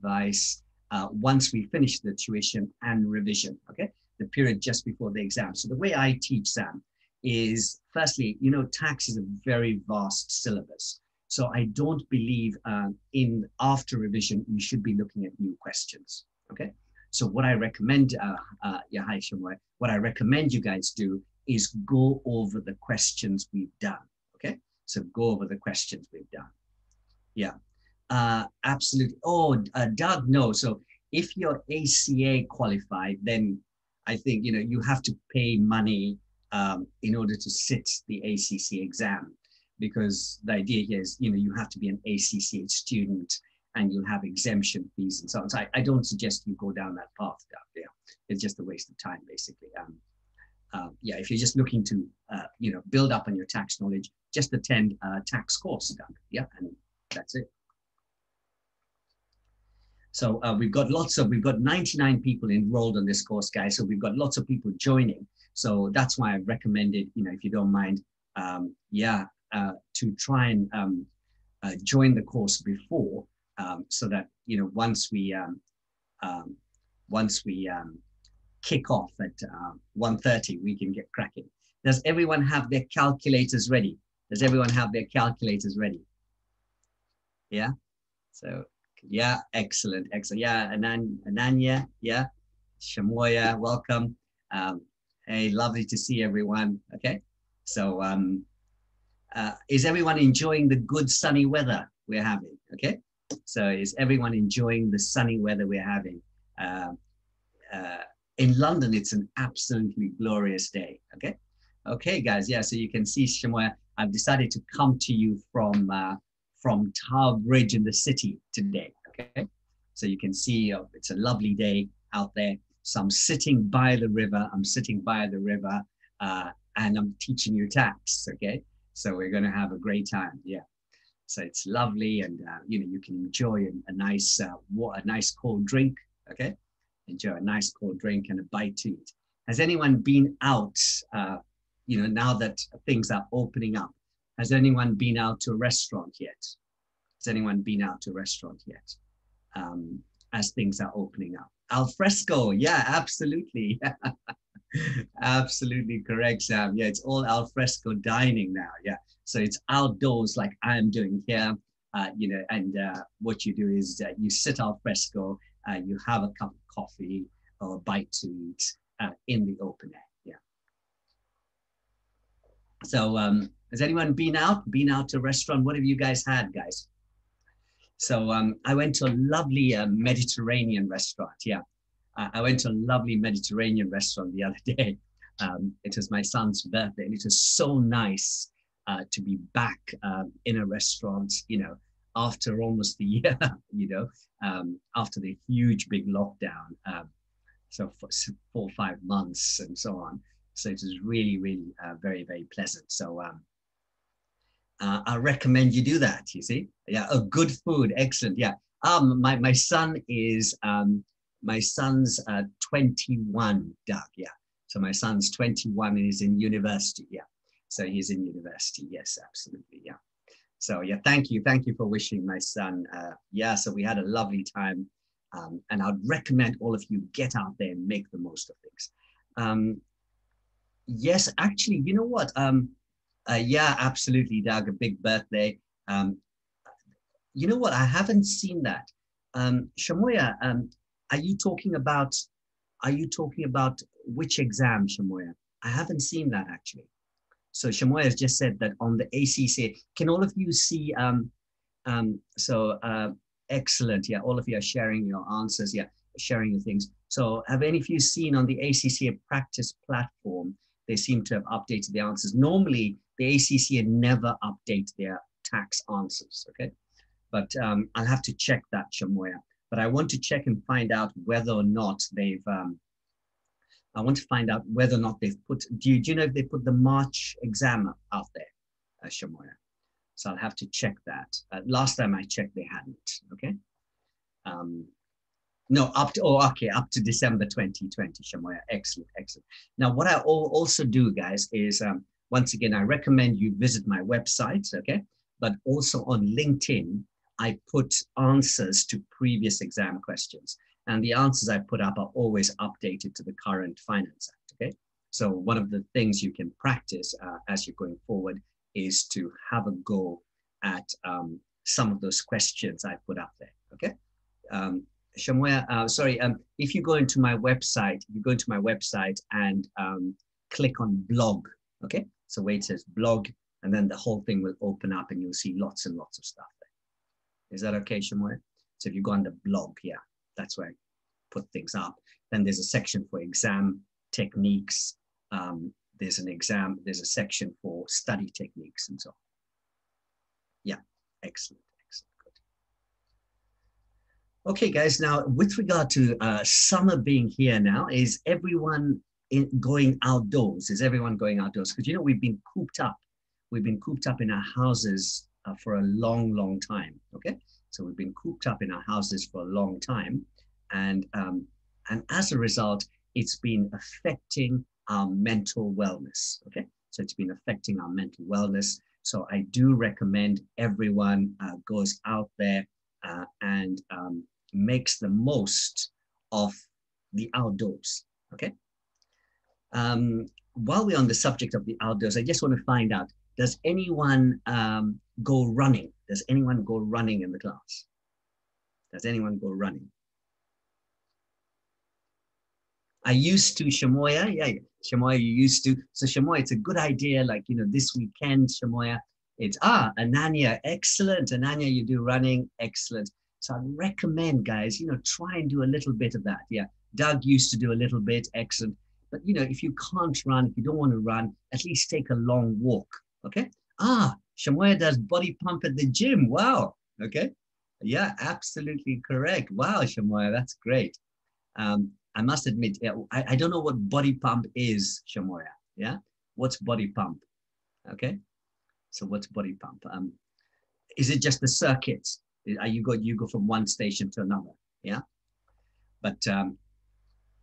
advice uh, once we finish the tuition and revision, okay? The period just before the exam. So the way I teach Sam is firstly, you know, tax is a very vast syllabus. So I don't believe uh, in after revision, you should be looking at new questions, okay? So what I recommend, uh, uh, what I recommend you guys do is go over the questions we've done, okay? So go over the questions we've done. Yeah, uh, absolutely. Oh, uh, Doug, no. So if you're ACA qualified, then I think you know you have to pay money um, in order to sit the ACCA exam, because the idea here is you know you have to be an ACCA student and you'll have exemption fees and so on. So I, I don't suggest you go down that path. Doug. Yeah, it's just a waste of time, basically. Um, uh, yeah, if you're just looking to uh, you know build up on your tax knowledge, just attend a tax course, Doug. Yeah, and that's it. So uh, we've got lots of, we've got 99 people enrolled on this course, guys. So we've got lots of people joining. So that's why I've recommended, you know, if you don't mind, um, yeah, uh, to try and um, uh, join the course before, um, so that you know once we um, um, once we um, kick off at uh, 1.30, we can get cracking. Does everyone have their calculators ready? Does everyone have their calculators ready? Yeah. So yeah, excellent, excellent. Yeah, Anan, Ananya, yeah, Shamoya, welcome. Um, hey, lovely to see everyone. Okay, so um, uh, is everyone enjoying the good sunny weather we're having? Okay, so is everyone enjoying the sunny weather we're having? Uh, uh, in London, it's an absolutely glorious day. Okay, okay, guys. Yeah, so you can see Shamoya. I've decided to come to you from uh, from Tower Bridge in the city today. Okay, so you can see uh, it's a lovely day out there. So I'm sitting by the river. I'm sitting by the river, uh, and I'm teaching you tax. Okay, so we're going to have a great time. Yeah. So it's lovely, and uh, you know you can enjoy a, a nice uh, a nice cold drink. Okay, enjoy a nice cold drink and a bite to eat. Has anyone been out? Uh, you know, now that things are opening up, has anyone been out to a restaurant yet? Has anyone been out to a restaurant yet? Um, as things are opening up. Al fresco, yeah, absolutely. absolutely correct, Sam. Yeah, it's all al fresco dining now. Yeah, so it's outdoors like I'm doing here. Uh, you know, and uh, what you do is uh, you sit al fresco, uh, you have a cup of coffee or a bite to eat uh, in the open air. So, um, has anyone been out? Been out to a restaurant? What have you guys had, guys? So um, I went to a lovely uh, Mediterranean restaurant. Yeah, I went to a lovely Mediterranean restaurant the other day. Um, it was my son's birthday, and it was so nice uh, to be back um, in a restaurant. You know, after almost a year. You know, um, after the huge big lockdown. Um, so for four or five months and so on. So it was really, really uh, very, very pleasant. So um, uh, I recommend you do that. You see, yeah, a good food, excellent. Yeah, um, my my son is um, my son's uh, 21, Doug. Yeah, so my son's 21 and he's in university. Yeah, so he's in university. Yes, absolutely. Yeah. So yeah, thank you, thank you for wishing my son. Uh, yeah, so we had a lovely time, um, and I'd recommend all of you get out there and make the most of things. Um, yes, actually, you know what? Um, uh, yeah, absolutely, Doug. A big birthday. Um, you know what? I haven't seen that. Um, Shamoya, um, are you talking about? Are you talking about which exam, Shamoya? I haven't seen that actually. So Shamoya has just said that on the ACCA. Can all of you see? Um, um, so uh, excellent. Yeah, all of you are sharing your answers. Yeah, sharing your things. So have any of you seen on the ACCA practice platform? They seem to have updated the answers. Normally, the ACCA never update their tax answers, okay? But um, I'll have to check that, Shamoya. But I want to check and find out whether or not they've, um, I want to find out whether or not they've put, do you, do you know if they put the March exam out there, uh, Shamoya? So I'll have to check that. Uh, last time I checked, they hadn't, okay? Um, no, up to, oh, okay, up to December 2020, Shamoya. Excellent, excellent. Now, what I also do, guys, is um, once again, I recommend you visit my website, okay? But also on LinkedIn, I put answers to previous exam questions. And the answers I put up are always updated to the current Finance Act, okay? So one of the things you can practice uh, as you're going forward is to have a go at um, some of those questions I put up there, okay? Um, Shamoya, uh, sorry, um, if you go into my website, you go into my website and um, click on blog, okay? So where it says blog, and then the whole thing will open up and you'll see lots and lots of stuff there. Is that okay, Shamoy? So if you go on the blog, yeah, that's where I put things up. Then there's a section for exam techniques. Um, there's an exam, there's a section for study techniques and so on. Yeah, excellent. Okay, guys, now with regard to uh, summer being here now, is everyone in going outdoors? Is everyone going outdoors? Because you know we've been cooped up. We've been cooped up in our houses uh, for a long, long time. Okay, so we've been cooped up in our houses for a long time, and um, and as a result, it's been affecting our mental wellness. Okay, so it's been affecting our mental wellness. So I do recommend everyone uh, goes out there uh, and um, makes the most of the outdoors. Okay, um, while we're on the subject of the outdoors, I just want to find out, does anyone um, go running? Does anyone go running in the class? Does anyone go running? I used to, Shamoya, yeah, Shamoya, you used to. So Shamoya, it's a good idea, like, you know, this weekend, Shamoya, it's, ah, Ananya, excellent. Ananya, you do running, excellent. So I recommend, guys, you know, try and do a little bit of that. Yeah, Doug used to do a little bit, excellent. But you know, if you can't run, if you don't want to run, at least take a long walk. Okay. Ah, Shamoya does body pump at the gym. Wow. Okay. Yeah, absolutely correct. Wow, Shamoya, that's great. Um, I must admit, I, I don't know what body pump is, Shamoya. Yeah. What's body pump? Okay. So what's body pump? Um, is it just the circuit? Are you go you go from one station to another? Yeah. But um,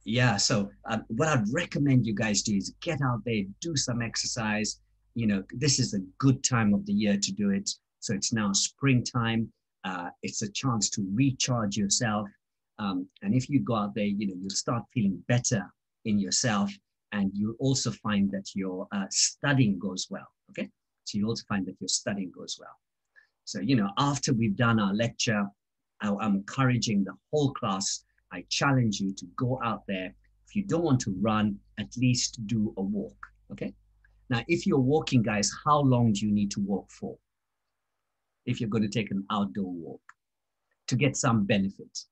yeah so uh, what i'd recommend you guys do is get out there do some exercise you know this is a good time of the year to do it so it's now springtime uh, it's a chance to recharge yourself um, and if you go out there you know you'll start feeling better in yourself and you'll also find that your uh, studying goes well okay so you also find that your studying goes well so you know after we've done our lecture i'm encouraging the whole class I challenge you to go out there. If you don't want to run, at least do a walk. Okay. Now, if you're walking, guys, how long do you need to walk for? If you're going to take an outdoor walk to get some benefit.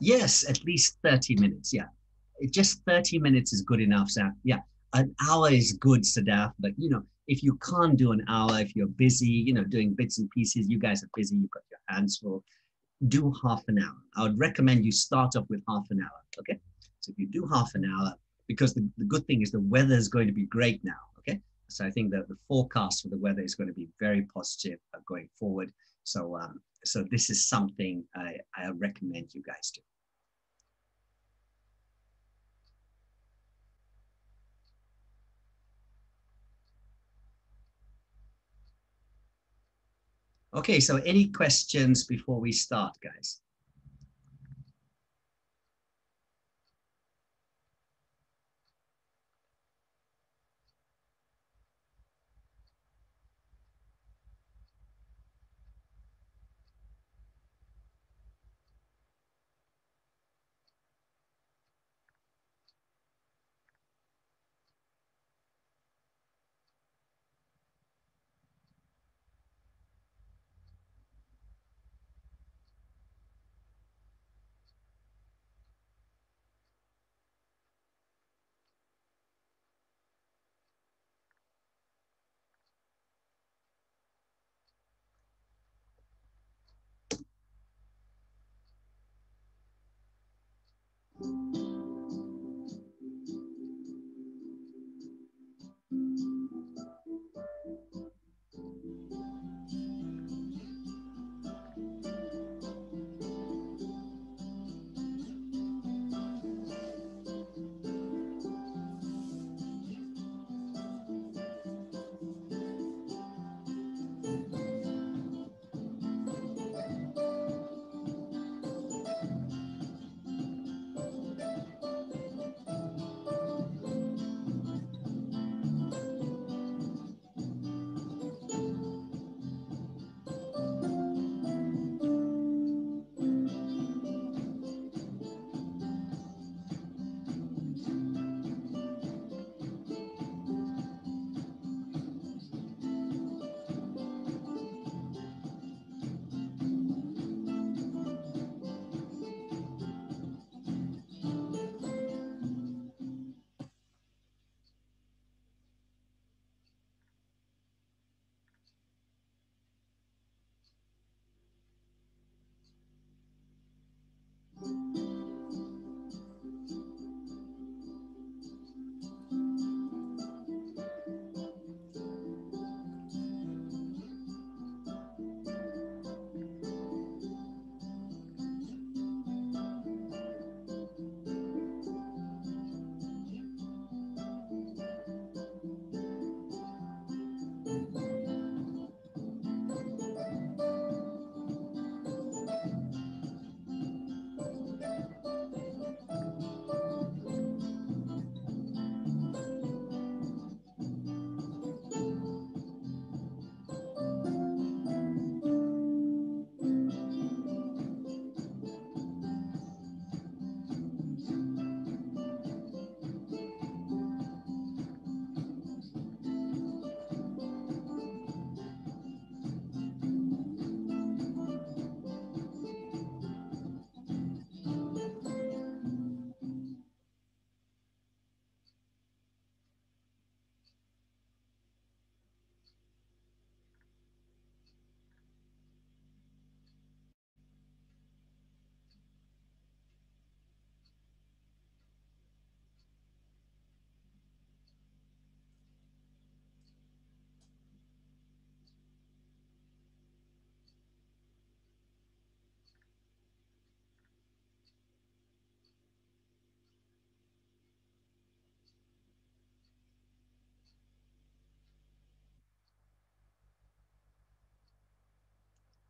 Yes, at least 30 minutes. Yeah. Just 30 minutes is good enough, Sam. Yeah. An hour is good, Sadaf, but you know, if you can't do an hour, if you're busy, you know, doing bits and pieces, you guys are busy, you've got your hands full, do half an hour. I would recommend you start off with half an hour. Okay. So if you do half an hour, because the, the good thing is the weather is going to be great now. Okay. So I think that the forecast for the weather is going to be very positive uh, going forward. So, um, so this is something I, I recommend you guys do. Okay, so any questions before we start, guys?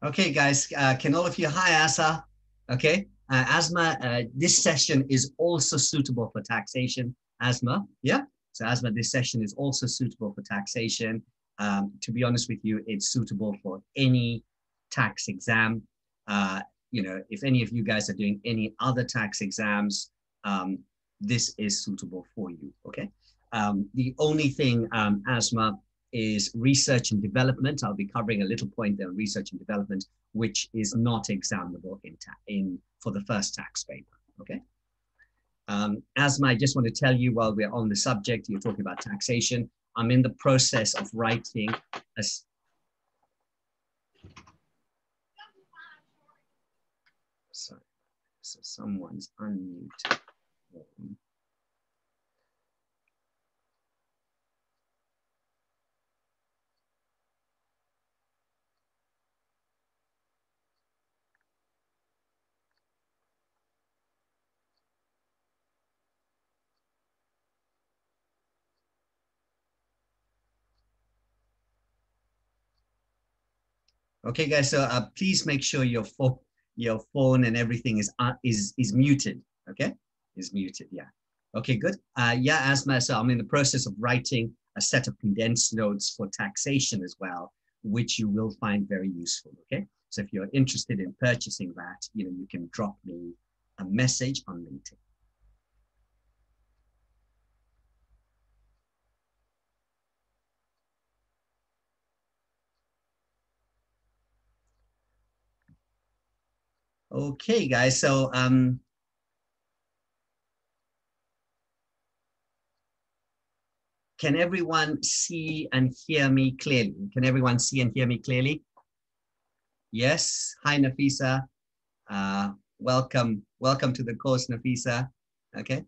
Okay, guys, uh, can all of you, hi Asa, okay? Uh, Asma, uh, this session is also suitable for taxation. Asma, yeah? So Asma, this session is also suitable for taxation. Um, to be honest with you, it's suitable for any tax exam. Uh, you know, if any of you guys are doing any other tax exams, um, this is suitable for you, okay? Um, the only thing, um, Asma, is research and development. I'll be covering a little point there on research and development, which is not examinable in, in for the first tax paper, okay? Um, Asma, I just want to tell you while we're on the subject, you're talking about taxation, I'm in the process of writing a, Sorry. So someone's unmute. Okay, guys. So uh, please make sure your phone, your phone and everything is uh, is is muted. Okay, is muted. Yeah. Okay, good. Uh, yeah, Asma. So I'm in the process of writing a set of condensed notes for taxation as well, which you will find very useful. Okay. So if you're interested in purchasing that, you know, you can drop me a message on LinkedIn. Okay, guys. So um, can everyone see and hear me clearly? Can everyone see and hear me clearly? Yes. Hi, Nafisa. Uh, welcome, welcome to the course, Nafisa. Okay.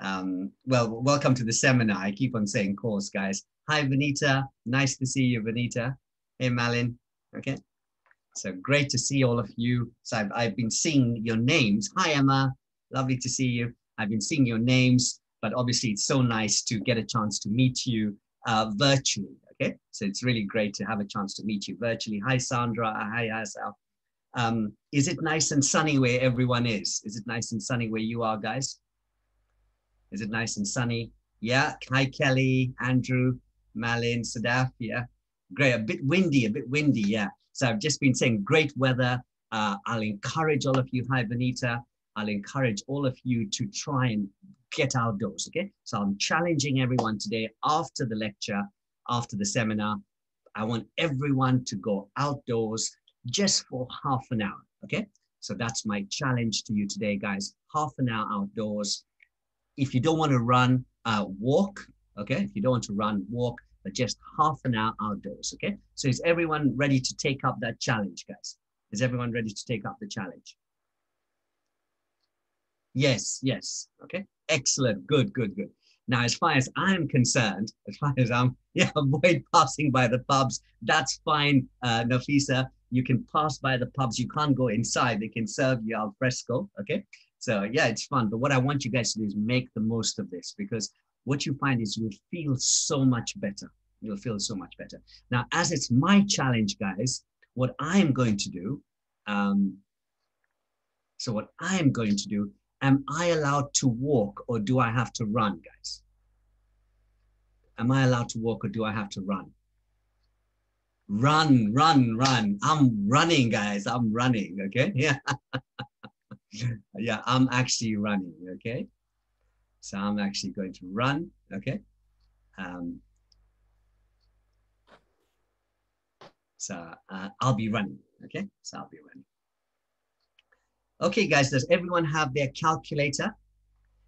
Um, well, welcome to the seminar. I keep on saying course, guys. Hi, Vanita. Nice to see you, Vanita. Hey, Malin. Okay. So great to see all of you. So I've, I've been seeing your names. Hi, Emma. Lovely to see you. I've been seeing your names, but obviously it's so nice to get a chance to meet you uh, virtually. Okay, so it's really great to have a chance to meet you virtually. Hi, Sandra. Hi, Asaf. Um, is it nice and sunny where everyone is? Is it nice and sunny where you are, guys? Is it nice and sunny? Yeah. Hi, Kelly, Andrew, Malin, Sadaf. Yeah. Great. A bit windy, a bit windy. Yeah. So I've just been saying great weather. Uh, I'll encourage all of you, hi Benita. I'll encourage all of you to try and get outdoors, okay? So I'm challenging everyone today after the lecture, after the seminar, I want everyone to go outdoors just for half an hour, okay? So that's my challenge to you today, guys. Half an hour outdoors. If you don't want to run, uh, walk, okay? If you don't want to run, walk but just half an hour outdoors. Okay. So is everyone ready to take up that challenge, guys? Is everyone ready to take up the challenge? Yes, yes. Okay. Excellent. Good, good, good. Now, as far as I'm concerned, as far as I'm, yeah, avoid passing by the pubs. That's fine, uh, Nafisa. You can pass by the pubs. You can't go inside. They can serve you al fresco. Okay. So yeah, it's fun. But what I want you guys to do is make the most of this because what you find is you'll feel so much better. You'll feel so much better. Now, as it's my challenge, guys, what I'm going to do, um, so what I am going to do, am I allowed to walk or do I have to run, guys? Am I allowed to walk or do I have to run? Run, run, run. I'm running, guys. I'm running, okay? Yeah. yeah, I'm actually running, okay? So I'm actually going to run, okay? Um, so uh, I'll be running, okay? So I'll be running. Okay, guys, does everyone have their calculator?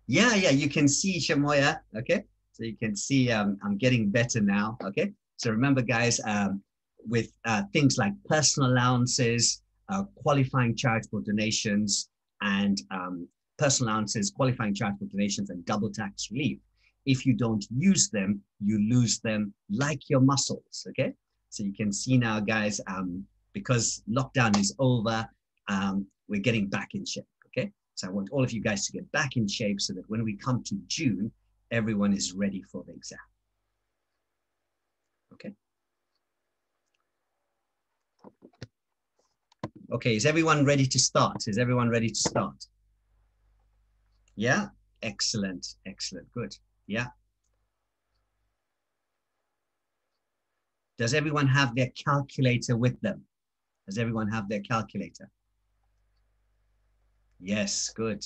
Yeah, yeah, you can see Shamoya, okay? So you can see um, I'm getting better now, okay? So remember, guys, um, with uh, things like personal allowances, uh, qualifying charitable donations, and um, personal allowances, qualifying charitable donations, and double tax relief. If you don't use them, you lose them like your muscles, okay? So you can see now, guys, um, because lockdown is over, um, we're getting back in shape, okay? So I want all of you guys to get back in shape so that when we come to June, everyone is ready for the exam, okay? Okay, is everyone ready to start? Is everyone ready to start? Yeah, excellent, excellent, good. Yeah. Does everyone have their calculator with them? Does everyone have their calculator? Yes, good.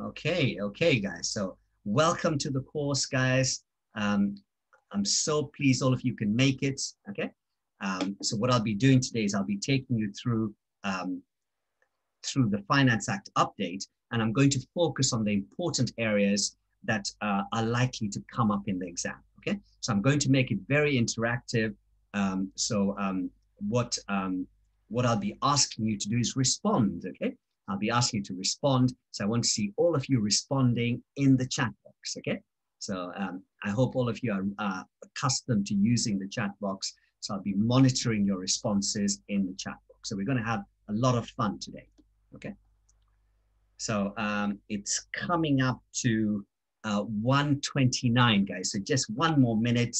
Okay, okay, guys. So welcome to the course, guys. Um, I'm so pleased all of you can make it, okay? Um, so what I'll be doing today is I'll be taking you through um, through the Finance Act update, and I'm going to focus on the important areas that uh, are likely to come up in the exam. Okay, so I'm going to make it very interactive. Um, so um, what um, what I'll be asking you to do is respond, okay? I'll be asking you to respond. So I want to see all of you responding in the chat box, okay? So um, I hope all of you are uh, accustomed to using the chat box. So I'll be monitoring your responses in the chat box. So we're going to have a lot of fun today, okay? So um, it's coming up to uh, 129, guys. So just one more minute.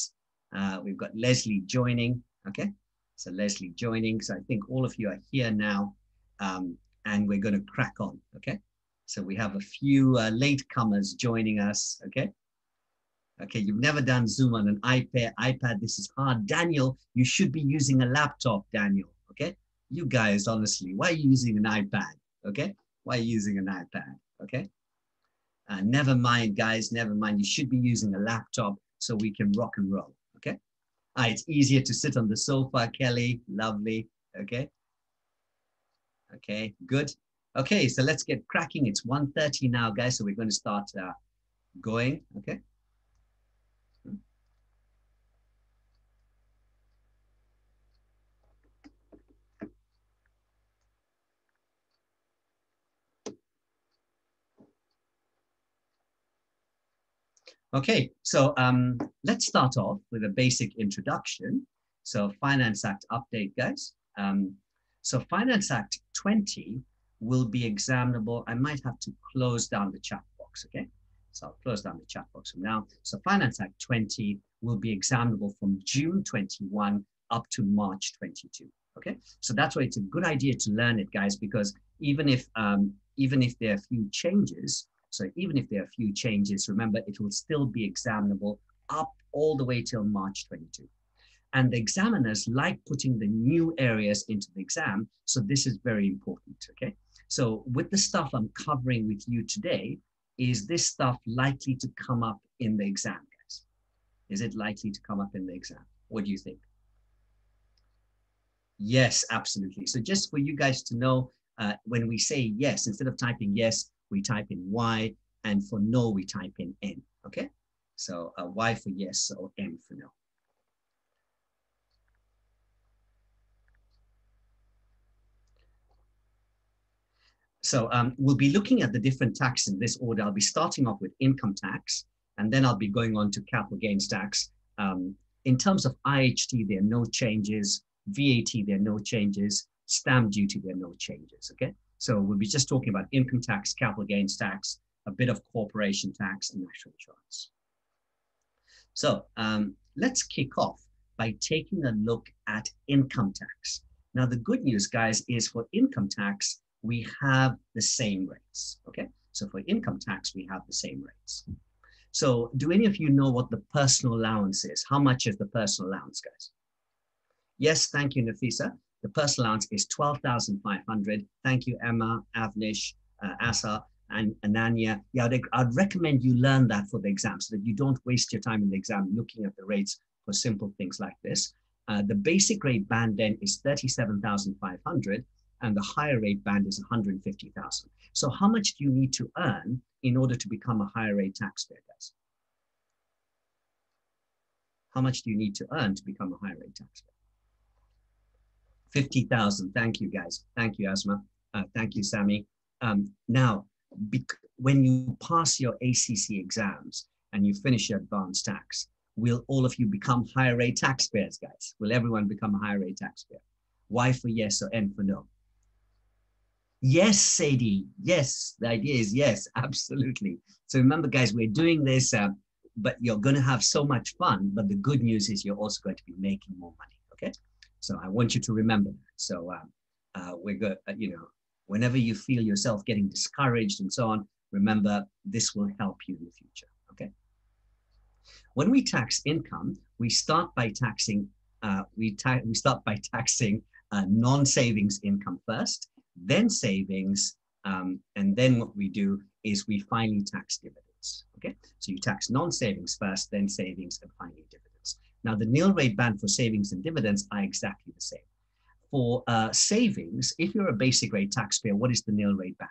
Uh, we've got Leslie joining, okay? So Leslie joining. So I think all of you are here now. Um, and we're going to crack on. Okay. So we have a few uh, latecomers joining us. Okay. Okay. You've never done Zoom on an iPad. iPad. This is hard. Daniel, you should be using a laptop. Daniel. Okay. You guys, honestly, why are you using an iPad? Okay. Why are you using an iPad? Okay. Uh, never mind, guys. Never mind. You should be using a laptop so we can rock and roll. Okay. Ah, it's easier to sit on the sofa, Kelly. Lovely. Okay. Okay, good. Okay, so let's get cracking. It's 1.30 now, guys, so we're going to start uh, going, okay? Okay, so um, let's start off with a basic introduction. So Finance Act update, guys. Um, so Finance Act 20 will be examinable. I might have to close down the chat box, okay? So I'll close down the chat box from now. So Finance Act 20 will be examinable from June 21 up to March 22, okay? So that's why it's a good idea to learn it, guys, because even if, um, even if there are a few changes, so even if there are a few changes, remember, it will still be examinable up all the way till March 22. And the examiners like putting the new areas into the exam. So this is very important, okay? So with the stuff I'm covering with you today, is this stuff likely to come up in the exam, guys? Is it likely to come up in the exam? What do you think? Yes, absolutely. So just for you guys to know, uh, when we say yes, instead of typing yes, we type in Y, and for no, we type in N, okay? So uh, Y for yes or N for no. So um, we'll be looking at the different taxes in this order. I'll be starting off with income tax, and then I'll be going on to capital gains tax. Um, in terms of IHT, there are no changes. VAT, there are no changes. Stamp duty, there are no changes, okay? So we'll be just talking about income tax, capital gains tax, a bit of corporation tax, and national insurance. So um, let's kick off by taking a look at income tax. Now, the good news, guys, is for income tax, we have the same rates, okay? So for income tax, we have the same rates. So do any of you know what the personal allowance is? How much is the personal allowance, guys? Yes, thank you, Nafisa. The personal allowance is 12,500. Thank you, Emma, Avnish, uh, Asa, and Ananya. Yeah, I'd, recommend you learn that for the exam so that you don't waste your time in the exam looking at the rates for simple things like this. Uh, the basic rate band then is 37,500 and the higher rate band is 150,000. So how much do you need to earn in order to become a higher rate taxpayer, guys? How much do you need to earn to become a higher rate taxpayer? 50,000. Thank you, guys. Thank you, Asma. Uh, thank you, Sammy. Um, now, when you pass your ACCA exams and you finish your advanced tax, will all of you become higher rate taxpayers, guys? Will everyone become a higher rate taxpayer? Y for yes or N for no? Yes, Sadie. Yes, the idea is yes, absolutely. So remember, guys, we're doing this, uh, but you're going to have so much fun. But the good news is you're also going to be making more money. Okay. So I want you to remember. So uh, uh, we're good. Uh, you know, whenever you feel yourself getting discouraged and so on, remember this will help you in the future. Okay. When we tax income, we start by taxing. Uh, we ta- we start by taxing uh, non-savings income first then savings, um, and then what we do is we finally tax dividends. Okay, so you tax non-savings first, then savings, and finally dividends. Now the nil rate band for savings and dividends are exactly the same. For uh, savings, if you're a basic rate taxpayer, what is the nil rate band,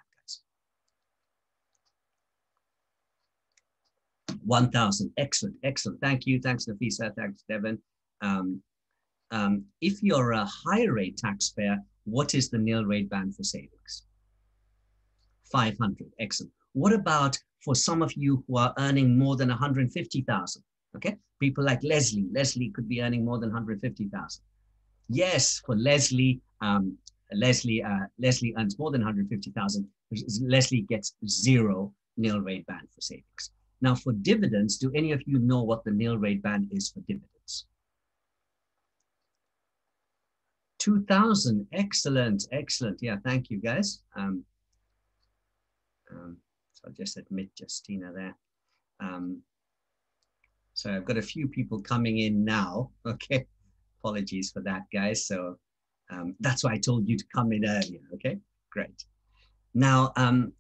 guys? 1,000. Excellent, excellent. Thank you. Thanks, Nafisa. Thanks, Devin. Um, um, if you're a higher rate taxpayer, What is the nil rate band for savings? 500. Excellent. What about for some of you who are earning more than 150,000? Okay. People like Leslie. Leslie could be earning more than 150,000. Yes, for Leslie, um, Leslie, uh, Leslie earns more than 150,000. Leslie gets zero nil rate band for savings. Now for dividends, do any of you know what the nil rate band is for dividends? 2000, excellent, excellent. Yeah, thank you guys. Um, um, so I'll just admit Justina there. Um, so I've got a few people coming in now. Okay, apologies for that, guys. So um, that's why I told you to come in earlier. Okay, great. Now, um,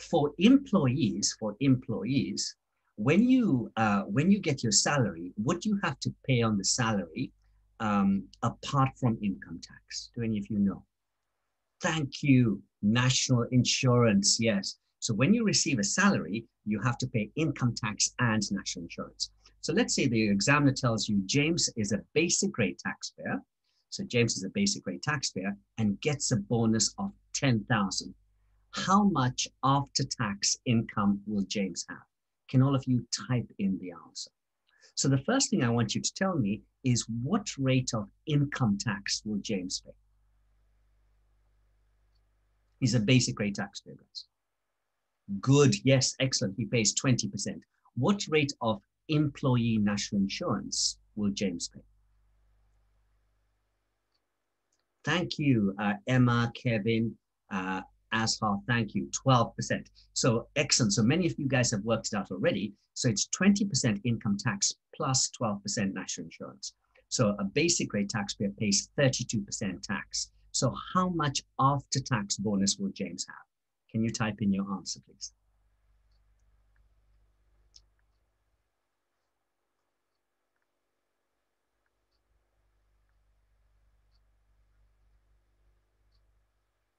for employees, for employees, when you uh, when you get your salary, what do you have to pay on the salary um, apart from income tax? Do any of you know? Thank you, national insurance. Yes. So when you receive a salary, you have to pay income tax and national insurance. So let's say the examiner tells you James is a basic rate taxpayer. So James is a basic rate taxpayer and gets a bonus of 10,000. How much after tax income will James have? Can all of you type in the answer? So the first thing I want you to tell me is what rate of income tax will James pay? He's a basic rate taxpayer, guys. Good, yes, excellent. He pays 20%. What rate of employee national insurance will James pay? Thank you, uh, Emma, Kevin, uh, thank you, 12%. So excellent. So many of you guys have worked it out already. So it's 20% income tax plus 12% national insurance. So a basic rate taxpayer pays 32% tax. So how much after tax bonus will James have? Can you type in your answer, please?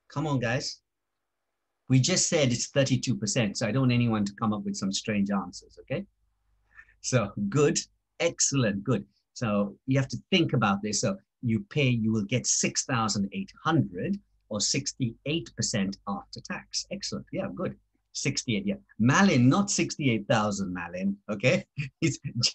Come on, guys. We just said it's 32%, so I don't want anyone to come up with some strange answers, okay? So good, excellent, good. So you have to think about this. So you pay, you will get 6,800 or 68% after tax. Excellent, yeah, good. 68, yeah. Malin, not 68,000, Malin, okay?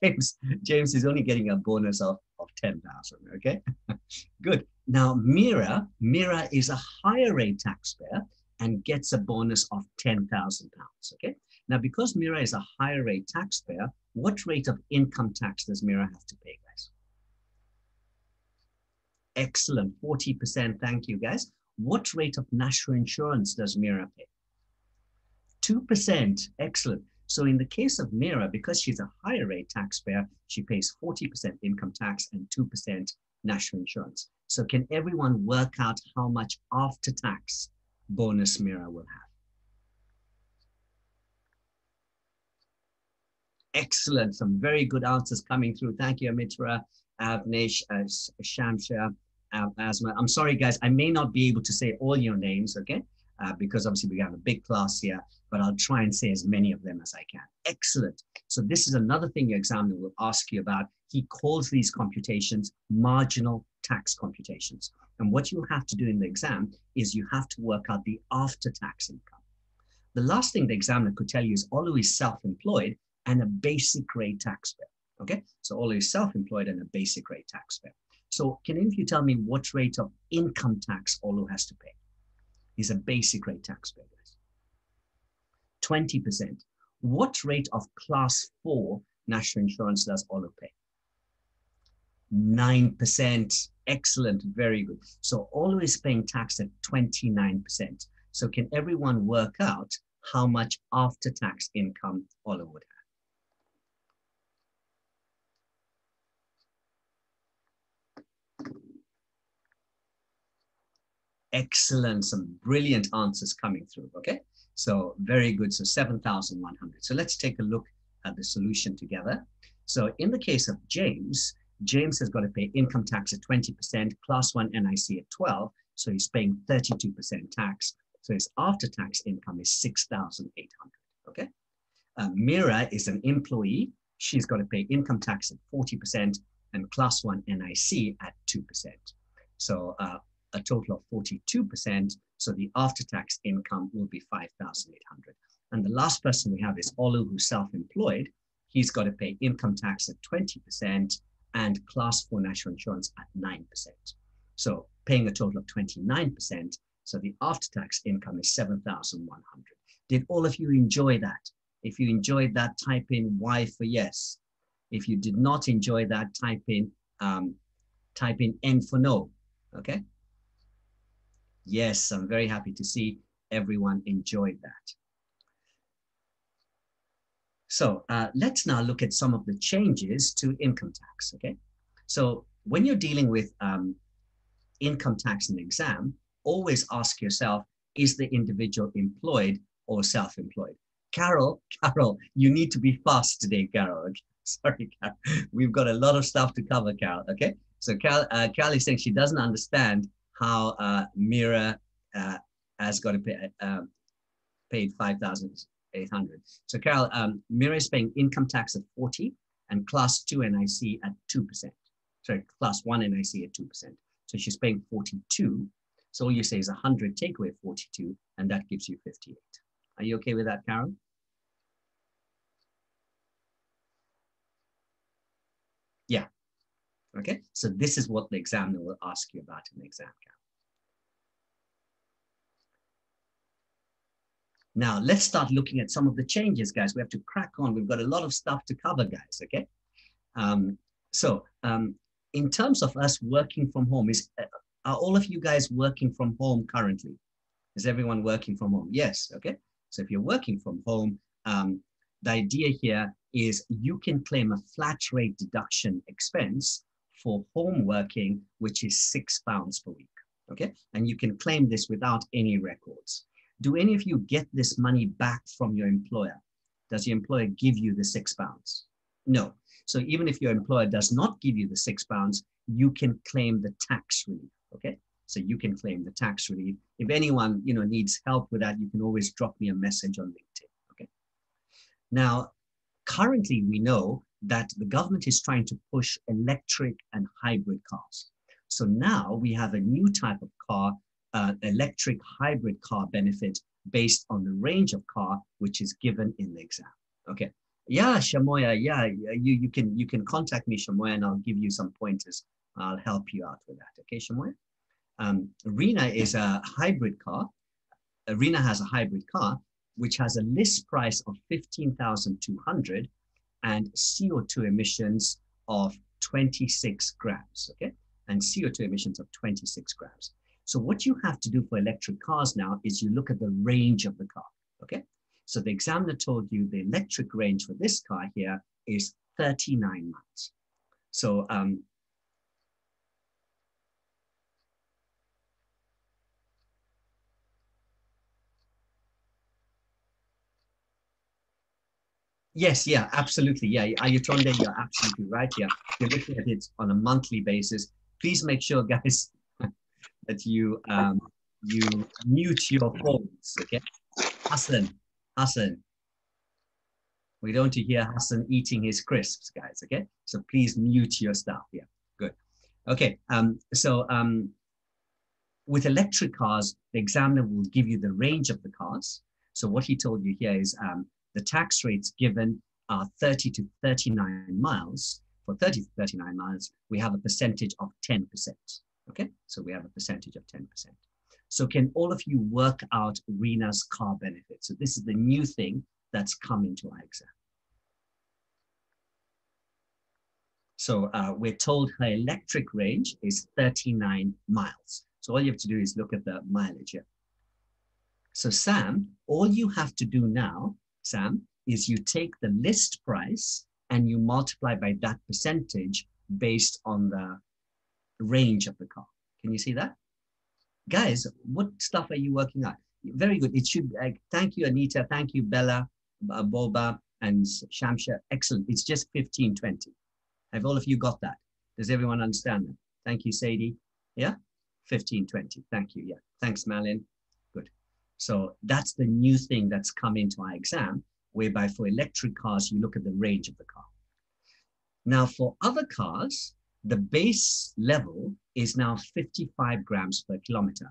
James, James is only getting a bonus of, of 10,000, okay? good. Now, Mira, Mira is a higher rate taxpayer and gets a bonus of 10,000 pounds, okay? Now, because Mira is a higher rate taxpayer, what rate of income tax does Mira have to pay, guys? Excellent, 40%, thank you, guys. What rate of national insurance does Mira pay? 2%, excellent. So in the case of Mira, because she's a higher rate taxpayer, she pays 40% income tax and 2% national insurance. So can everyone work out how much after tax bonus Mira will have. Excellent, some very good answers coming through. Thank you, Amitra, Avnish, uh, Shamsha, uh, Asma. I'm sorry, guys, I may not be able to say all your names, okay? Uh, because obviously we have a big class here, but I'll try and say as many of them as I can. Excellent. So this is another thing your examiner will ask you about. He calls these computations marginal tax computations. And what you have to do in the exam is you have to work out the after-tax income. The last thing the examiner could tell you is always self-employed and a basic rate taxpayer. Okay, so always self-employed and a basic rate taxpayer. So can any of you tell me what rate of income tax Olu has to pay? He's a basic rate taxpayer, 20%. What rate of class four national insurance does Olu pay? 9%. Excellent, very good. So always paying tax at 29%. So can everyone work out how much after tax income Olu would have? Excellent, some brilliant answers coming through, okay? So very good, so 7,100. So let's take a look at the solution together. So in the case of James, James has got to pay income tax at 20%, class one NIC at 12, so he's paying 32% tax. So his after-tax income is 6,800, okay? Uh, Mira is an employee. She's got to pay income tax at 40% and class one NIC at 2%. So uh, a total of 42%. So the after-tax income will be 5,800. And the last person we have is Olu, who's self-employed. He's got to pay income tax at 20% and class four national insurance at 9%. So paying a total of 29%. So the after-tax income is 7,100. Did all of you enjoy that? If you enjoyed that, type in Y for yes. If you did not enjoy that, type in um, type in N for no. Okay. Yes, I'm very happy to see everyone enjoyed that. So uh, let's now look at some of the changes to income tax. Okay. So when you're dealing with um, income tax the exam, always ask yourself, is the individual employed or self-employed? Carol, Carol, you need to be fast today, Carol. Okay? Sorry, Carol. We've got a lot of stuff to cover, Carol. Okay. So Carol, uh, Carol is saying she doesn't understand how uh, Mira uh, has got to pay uh, paid 5,800. So Carol, um, Mira is paying income tax at 40 and class two NIC at 2%. Sorry, class one NIC at 2%. So she's paying 42. So all you say is 100, take away 42, and that gives you 58. Are you okay with that, Carol? Yeah. Okay, so this is what the examiner will ask you about in the exam, Carol. Now, let's start looking at some of the changes, guys. We have to crack on. We've got a lot of stuff to cover, guys, okay? Um, so um, in terms of us working from home, is uh, are all of you guys working from home currently? Is everyone working from home? Yes, okay. So if you're working from home, um, the idea here is you can claim a flat rate deduction expense for home working, which is six pounds per week, okay? And you can claim this without any records do any of you get this money back from your employer? Does your employer give you the six pounds? No. So even if your employer does not give you the six pounds, you can claim the tax relief. Okay. So you can claim the tax relief. If anyone you know needs help with that, you can always drop me a message on LinkedIn. Okay. Now, currently we know that the government is trying to push electric and hybrid cars. So now we have a new type of car uh, electric hybrid car benefit based on the range of car which is given in the exam. Okay. Yeah, Shamoya, yeah, you, you can you can contact me, Shamoya, and I'll give you some pointers. I'll help you out with that. Okay, Shamoya? Um, Rena is a hybrid car. Rena has a hybrid car which has a list price of 15,200 and CO2 emissions of 26 grams, okay? And CO2 emissions of 26 grams. So what you have to do for electric cars now is you look at the range of the car, okay? So the examiner told you the electric range for this car here is 39 miles. So um, Yes, yeah, absolutely. Yeah, Ayotunde, you're absolutely right. Yeah, you're looking at it on a monthly basis. Please make sure, guys, that you um, you mute your phones. Okay, Hassan, Hassan. We don't want to hear Hassan eating his crisps, guys. Okay, so please mute your stuff. Yeah, good. Okay, um, so um, with electric cars, the examiner will give you the range of the cars. So what he told you here is um, the tax rates given are 30 to 39 miles. For 30 to 39 miles, we have a percentage of 10%. Okay, so we have a percentage of 10%. So can all of you work out Rena's car benefit? So this is the new thing that's come into our exam. So uh, we're told her electric range is 39 miles. So all you have to do is look at the mileage here. So Sam, all you have to do now, Sam, is you take the list price and you multiply by that percentage based on the range of the car. Can you see that? Guys, what stuff are you working on? Very good. It should, uh, thank you, Anita. Thank you, Bella, uh, Boba, and Shamsha. Excellent. It's just 1520. Have all of you got that? Does everyone understand that? Thank you, Sadie. Yeah? 1520. Thank you. Yeah. Thanks, Malin. So that's the new thing that's come into our exam, whereby for electric cars, you look at the range of the car. Now, for other cars, the base level is now 55 grams per kilometer,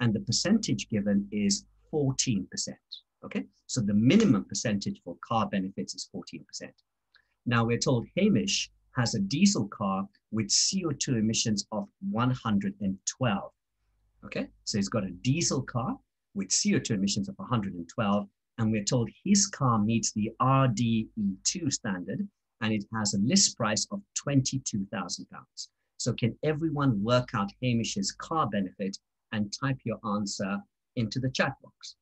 and the percentage given is 14%. Okay, so the minimum percentage for car benefits is 14%. Now we're told Hamish has a diesel car with CO2 emissions of 112. Okay, so he's got a diesel car with CO2 emissions of 112, and we're told his car meets the RDE2 standard, and it has a list price of 22,000 pounds. So can everyone work out Hamish's car benefit and type your answer into the chat box?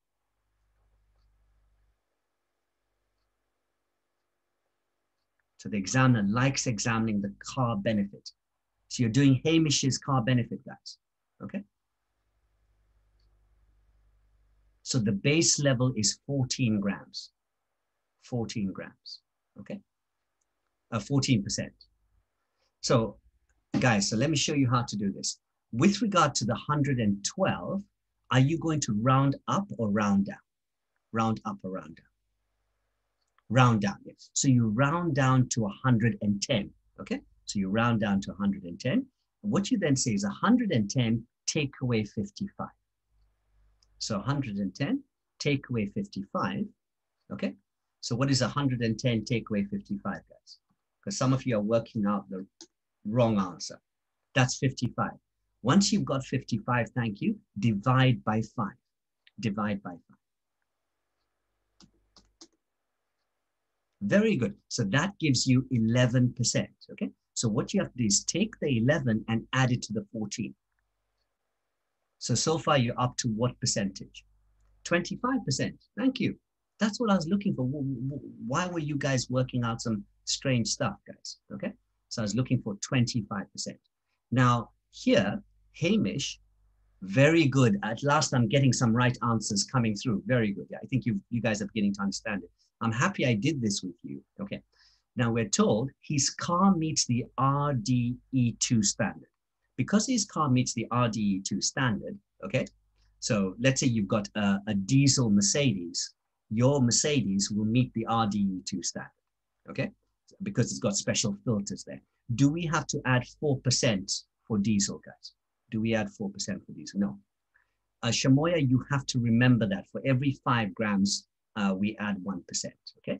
So the examiner likes examining the car benefit. So you're doing Hamish's car benefit, guys. Okay. So the base level is 14 grams. 14 grams. Okay. Uh, 14%. So guys, so let me show you how to do this. With regard to the 112, are you going to round up or round down? Round up or round down? round down. yes. So you round down to 110, okay? So you round down to 110. And what you then say is 110 take away 55. So 110 take away 55, okay? So what is 110 take away 55, guys? Because some of you are working out the wrong answer. That's 55. Once you've got 55, thank you, divide by 5. Divide by 5. Very good. So that gives you 11%, okay? So what you have to do is take the 11 and add it to the 14. So, so far you're up to what percentage? 25%. Thank you. That's what I was looking for. Why were you guys working out some strange stuff, guys? Okay. So I was looking for 25%. Now here, Hamish, very good. At last, I'm getting some right answers coming through. Very good. Yeah, I think you you guys are beginning to understand it. I'm happy I did this with you. Okay. Now we're told his car meets the RDE2 standard. Because his car meets the RDE2 standard, okay, so let's say you've got a, a diesel Mercedes, your Mercedes will meet the RDE2 standard, okay, because it's got special filters there. Do we have to add 4% for diesel, guys? Do we add 4% for diesel? No. Uh, Shamoya, you have to remember that for every five grams uh, we add 1%, okay?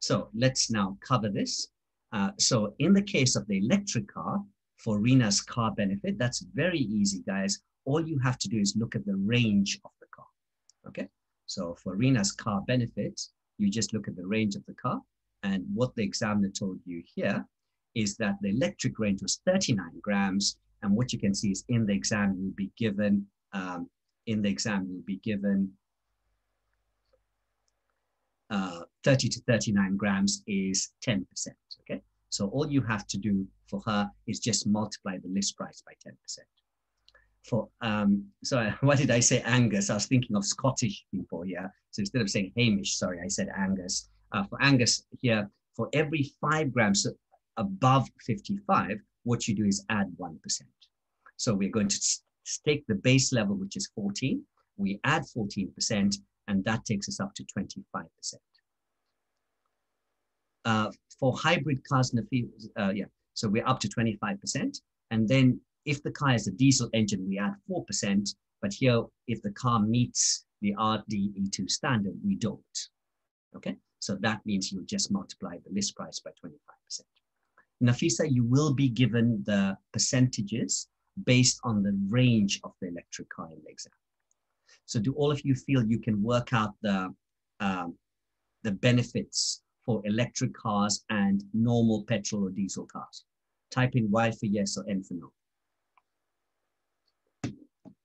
So let's now cover this. Uh, so in the case of the electric car, for Rena's car benefit, that's very easy, guys. All you have to do is look at the range of the car, okay? So for Rena's car benefit, you just look at the range of the car, and what the examiner told you here is that the electric range was 39 grams, and what you can see is in the exam you will be given, um, in the exam you will be given uh, 30 to 39 grams is 10%, okay? So all you have to do for her is just multiply the list price by 10%. For, um, so what did I say Angus? I was thinking of Scottish people, yeah. So instead of saying Hamish, sorry, I said Angus. Uh, for Angus here, for every five grams above 55, what you do is add 1%. So we're going to take the base level, which is 14, we add 14%, and that takes us up to 25%. Uh, for hybrid cars in the field, uh, yeah, so we're up to 25%. And then if the car has a diesel engine, we add 4%. But here, if the car meets the RDE2 standard, we don't. Okay, so that means you just multiply the list price by 25%. Nafisa, you will be given the percentages based on the range of the electric car in the exam. So do all of you feel you can work out the, um, the benefits for electric cars and normal petrol or diesel cars? Type in Y for yes or N for no.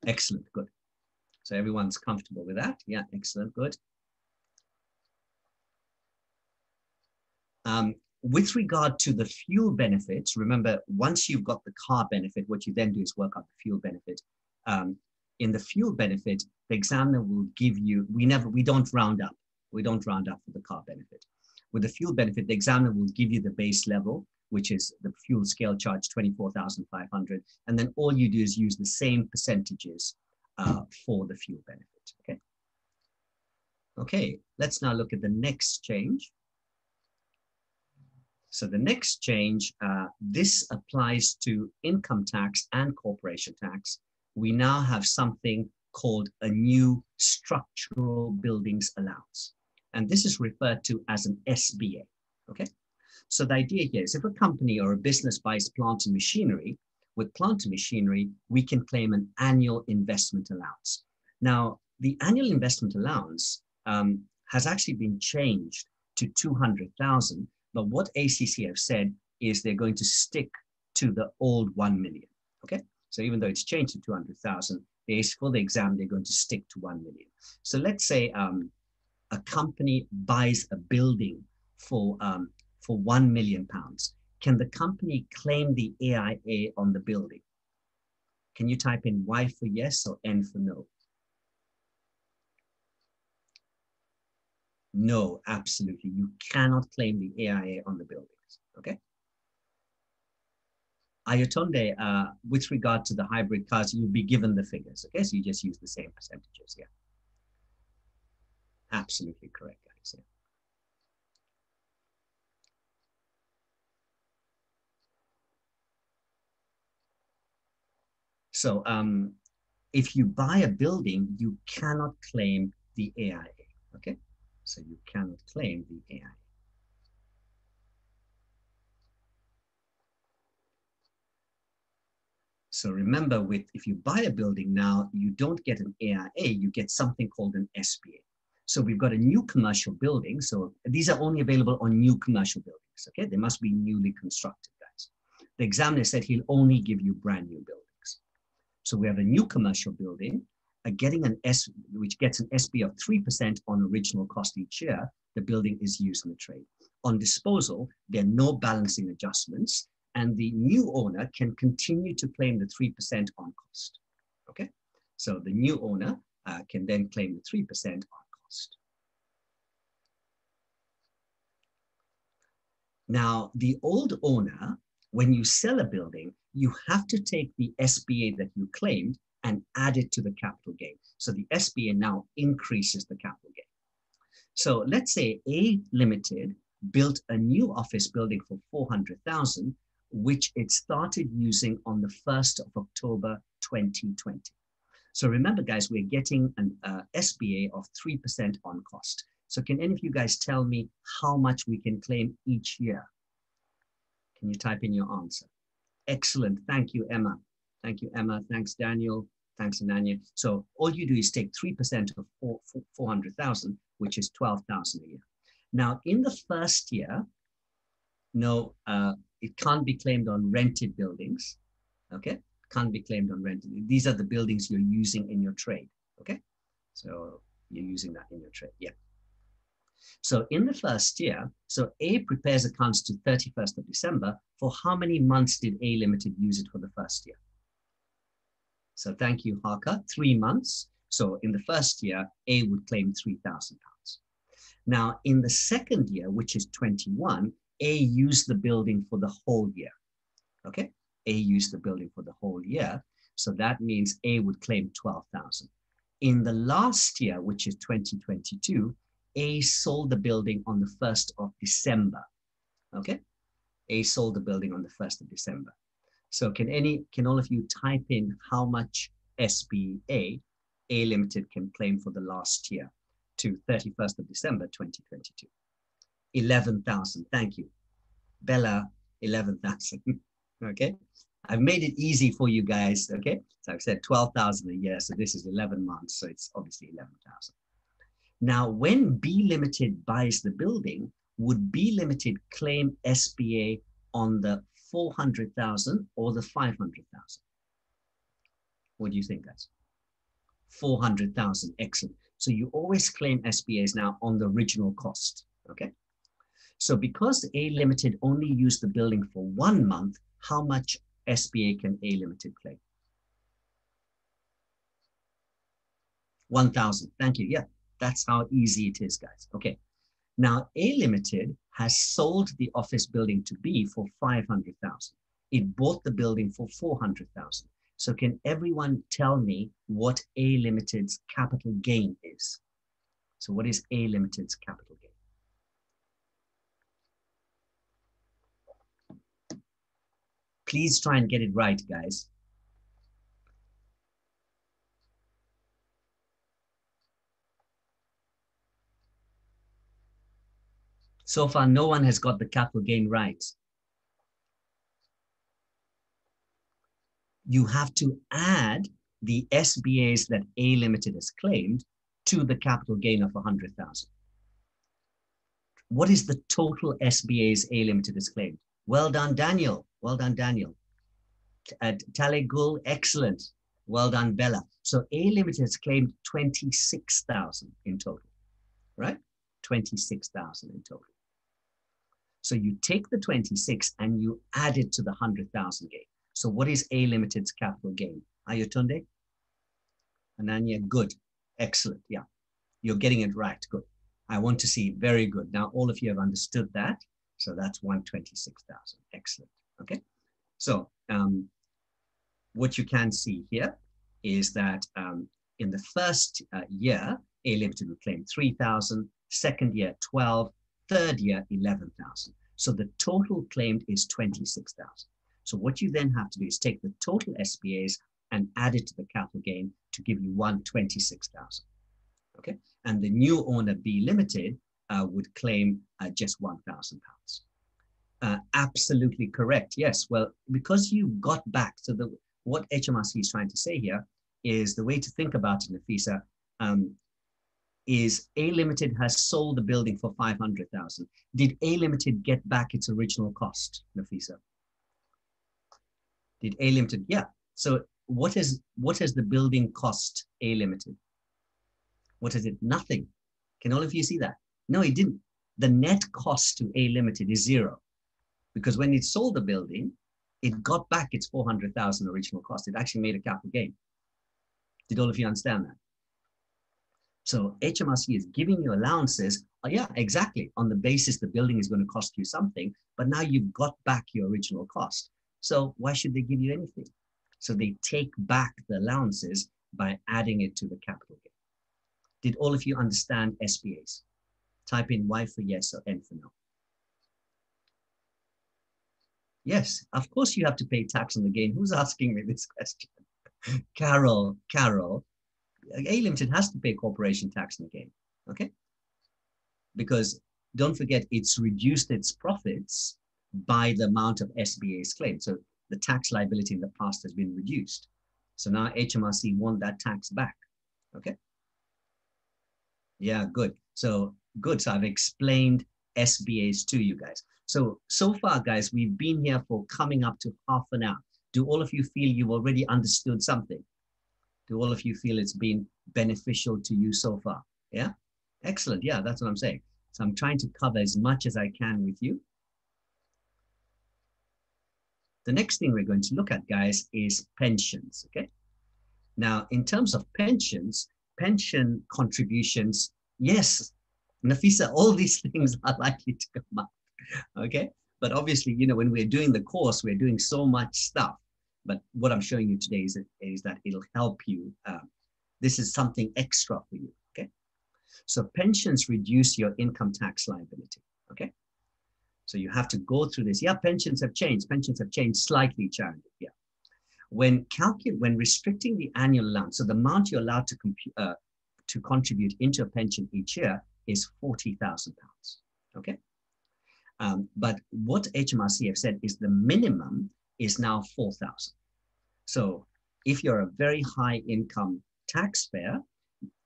Excellent, good. So everyone's comfortable with that? Yeah, excellent, good. Um, with regard to the fuel benefits, remember, once you've got the car benefit, what you then do is work out the fuel benefit. Um, in the fuel benefit, the examiner will give you, we never, we don't round up. We don't round up for the car benefit. With the fuel benefit, the examiner will give you the base level, which is the fuel scale charge 24,500. And then all you do is use the same percentages uh, for the fuel benefit, okay? Okay, let's now look at the next change. So the next change, uh, this applies to income tax and corporation tax. We now have something called a new structural buildings allowance. And this is referred to as an SBA, okay? So the idea here is if a company or a business buys plant and machinery, with plant and machinery, we can claim an annual investment allowance. Now, the annual investment allowance um, has actually been changed to 200,000 but what ACC have said is they're going to stick to the old 1 million. Okay. So even though it's changed to 200,000, for the exam, they're going to stick to 1 million. So let's say um, a company buys a building for, um, for 1 million pounds. Can the company claim the AIA on the building? Can you type in Y for yes or N for no? No, absolutely. You cannot claim the AIA on the buildings. Okay. Ayotunde, uh, with regard to the hybrid cars, you'll be given the figures. Okay, so you just use the same percentages. Yeah. Absolutely correct, guys. So um, if you buy a building, you cannot claim the AIA. Okay. So you cannot claim the AIA. So remember with, if you buy a building now, you don't get an AIA, you get something called an SBA. So we've got a new commercial building. So these are only available on new commercial buildings, okay? They must be newly constructed, guys. The examiner said he'll only give you brand new buildings. So we have a new commercial building getting an S, which gets an SB of 3% on original cost each year, the building is used in the trade. On disposal, there are no balancing adjustments, and the new owner can continue to claim the 3% on cost. Okay, so the new owner uh, can then claim the 3% on Now, the old owner, when you sell a building, you have to take the SBA that you claimed and add it to the capital gain. So the SBA now increases the capital gain. So let's say A Limited built a new office building for 400,000, which it started using on the 1st of October 2020. So remember guys, we're getting an uh, SBA of 3% on cost. So can any of you guys tell me how much we can claim each year? Can you type in your answer? Excellent. Thank you, Emma. Thank you, Emma. Thanks, Daniel. Thanks, Ananya. So all you do is take 3% of 400,000, which is 12,000 a year. Now, in the first year, no, uh, it can't be claimed on rented buildings, okay? Can't be claimed on rented. These are the buildings you're using in your trade, okay? So you're using that in your trade, yeah. So in the first year, so A prepares accounts to 31st of December. For how many months did A Limited use it for the first year? So thank you, Harker. Three months. So in the first year, A would claim 3,000 pounds. Now, in the second year, which is 21, A used the building for the whole year. Okay? A used the building for the whole year. So that means A would claim 12,000. In the last year, which is 2022, A sold the building on the 1st of December. Okay? A sold the building on the 1st of December. So can any, can all of you type in how much SBA A Limited can claim for the last year to 31st of December 2022? 11,000, thank you. Bella, 11,000, okay? I've made it easy for you guys, okay? So I've said 12,000 a year, so this is 11 months, so it's obviously 11,000. Now, when B Limited buys the building, would B Limited claim SBA on the 400,000 or the 500,000? What do you think, guys? 400,000, excellent. So you always claim SBAs now on the original cost, okay? So because A Limited only used the building for one month, how much SBA can A Limited claim? 1,000, thank you. Yeah, that's how easy it is, guys. Okay, now, A Limited has sold the office building to B for 500,000. It bought the building for 400,000. So can everyone tell me what A Limited's capital gain is? So what is A Limited's capital gain? Please try and get it right, guys. So far, no one has got the capital gain right. You have to add the SBAs that A Limited has claimed to the capital gain of 100,000. What is the total SBAs A Limited has claimed? Well done, Daniel. Well done, Daniel. Uh, Talegul, excellent. Well done, Bella. So A Limited has claimed 26,000 in total, right? 26,000 in total. So you take the 26 and you add it to the 100,000 gain. So what is A Limited's capital gain? Ayotunde? Ananya, good. Excellent. Yeah. You're getting it right. Good. I want to see very good. Now all of you have understood that. So that's 126,000. Excellent. Okay. So um, what you can see here is that um, in the first uh, year, A Limited will claim 3,000, second year 12, third year 11,000. So the total claimed is 26,000. So what you then have to do is take the total SBAs and add it to the capital gain to give you 126,000. Okay, and the new owner B Limited uh, would claim uh, just 1,000 pounds. Uh, absolutely correct. Yes. Well, because you got back to the what HMRC is trying to say here is the way to think about it, Nafisa. Um, is A Limited has sold the building for 500,000. Did A Limited get back its original cost, Nafisa? Did A Limited? Yeah. So what is what has the building cost A Limited? What is it? Nothing. Can all of you see that? No, it didn't. The net cost to A Limited is zero because when it sold the building, it got back its 400,000 original cost. It actually made a capital gain. Did all of you understand that? So HMRC is giving you allowances. Oh, yeah, exactly. On the basis the building is going to cost you something, but now you've got back your original cost. So why should they give you anything? So they take back the allowances by adding it to the capital gain. Did all of you understand SBAs? Type in Y for yes or N for no. Yes, of course you have to pay tax on the gain. Who's asking me this question? Carol, Carol, a Limited has to pay corporation tax on the gain, okay? Because don't forget, it's reduced its profits by the amount of SBAs claimed. So the tax liability in the past has been reduced. So now HMRC want that tax back, okay? Yeah, good. So good. So I've explained SBAs to you guys. So, so far, guys, we've been here for coming up to half an hour. Do all of you feel you've already understood something? do all of you feel it's been beneficial to you so far? Yeah? Excellent. Yeah, that's what I'm saying. So I'm trying to cover as much as I can with you. The next thing we're going to look at, guys, is pensions, okay? Now, in terms of pensions, pension contributions, yes, Nafisa, all these things are likely to come up, okay? But obviously, you know, when we're doing the course, we're doing so much stuff but what I'm showing you today is, is that it'll help you. Uh, this is something extra for you, okay? So pensions reduce your income tax liability, okay? So you have to go through this. Yeah, pensions have changed. Pensions have changed slightly, Sharon. Yeah. When calculate, when restricting the annual allowance, so the amount you're allowed to compute uh, to contribute into a pension each year is forty thousand pounds. Okay. Um, but what HMRC have said is the minimum is now 4,000. So if you're a very high income taxpayer,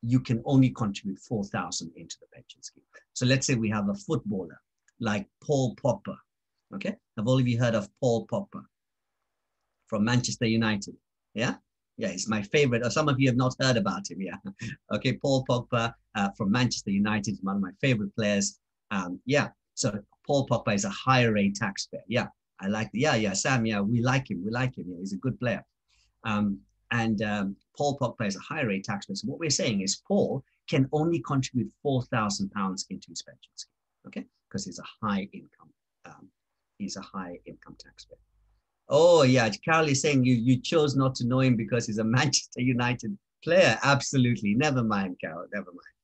you can only contribute 4,000 into the pension scheme. So let's say we have a footballer like Paul Pogba. Okay. Have all of you heard of Paul Pogba from Manchester United? Yeah. Yeah, he's my favorite. Or Some of you have not heard about him. Yeah. Okay. Paul Pogba uh, from Manchester United is one of my favorite players. Um, yeah. So Paul Pogba is a higher rate taxpayer. Yeah. I like, yeah, yeah, Sam, yeah, we like him. We like him. Yeah, he's a good player. Um, and um, Paul Pogba is a higher rate taxpayer. So what we're saying is Paul can only contribute £4,000 into his pension scheme, okay? Because he's a high income, um, he's a high income taxpayer. Oh yeah, Carol is saying you, you chose not to know him because he's a Manchester United player. Absolutely, never mind, Carol, never mind.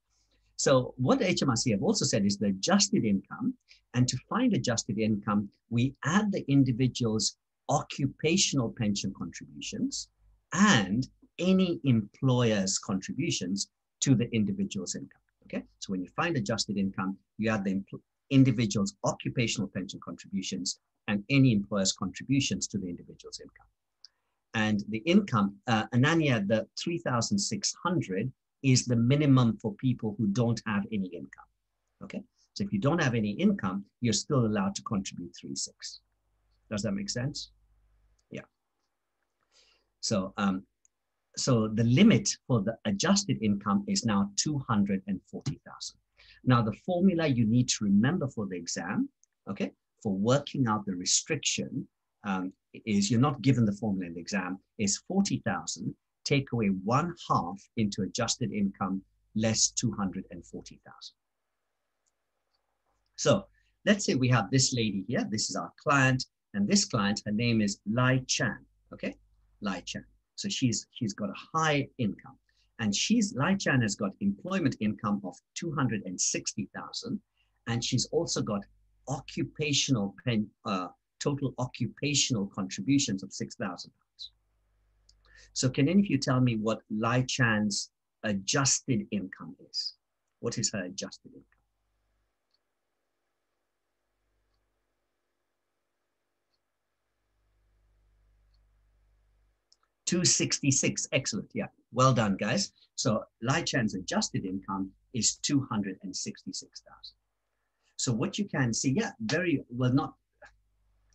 So what HMRC have also said is the adjusted income and to find adjusted income, we add the individual's occupational pension contributions and any employer's contributions to the individual's income. Okay, so when you find adjusted income, you add the individual's occupational pension contributions and any employer's contributions to the individual's income. And the income, uh, Ananya, the 3,600 is the minimum for people who don't have any income. Okay, so if you don't have any income, you're still allowed to contribute three six. Does that make sense? Yeah. So um, so the limit for the adjusted income is now 240,000. Now the formula you need to remember for the exam, okay, for working out the restriction um, is you're not given the formula in the exam, is 40,000, take away one half into adjusted income less 240,000. So let's say we have this lady here, this is our client, and this client, her name is Lai Chan, okay, Lai Chan. So she's she's got a high income. And she's Lai Chan has got employment income of 260,000. And she's also got occupational pen, uh, total occupational contributions of 6,000 pounds. So can any of you tell me what Lai Chan's adjusted income is? What is her adjusted income? 266. Excellent. Yeah. Well done, guys. So Lai Chan's adjusted income is 266,000. So what you can see, yeah, very well, not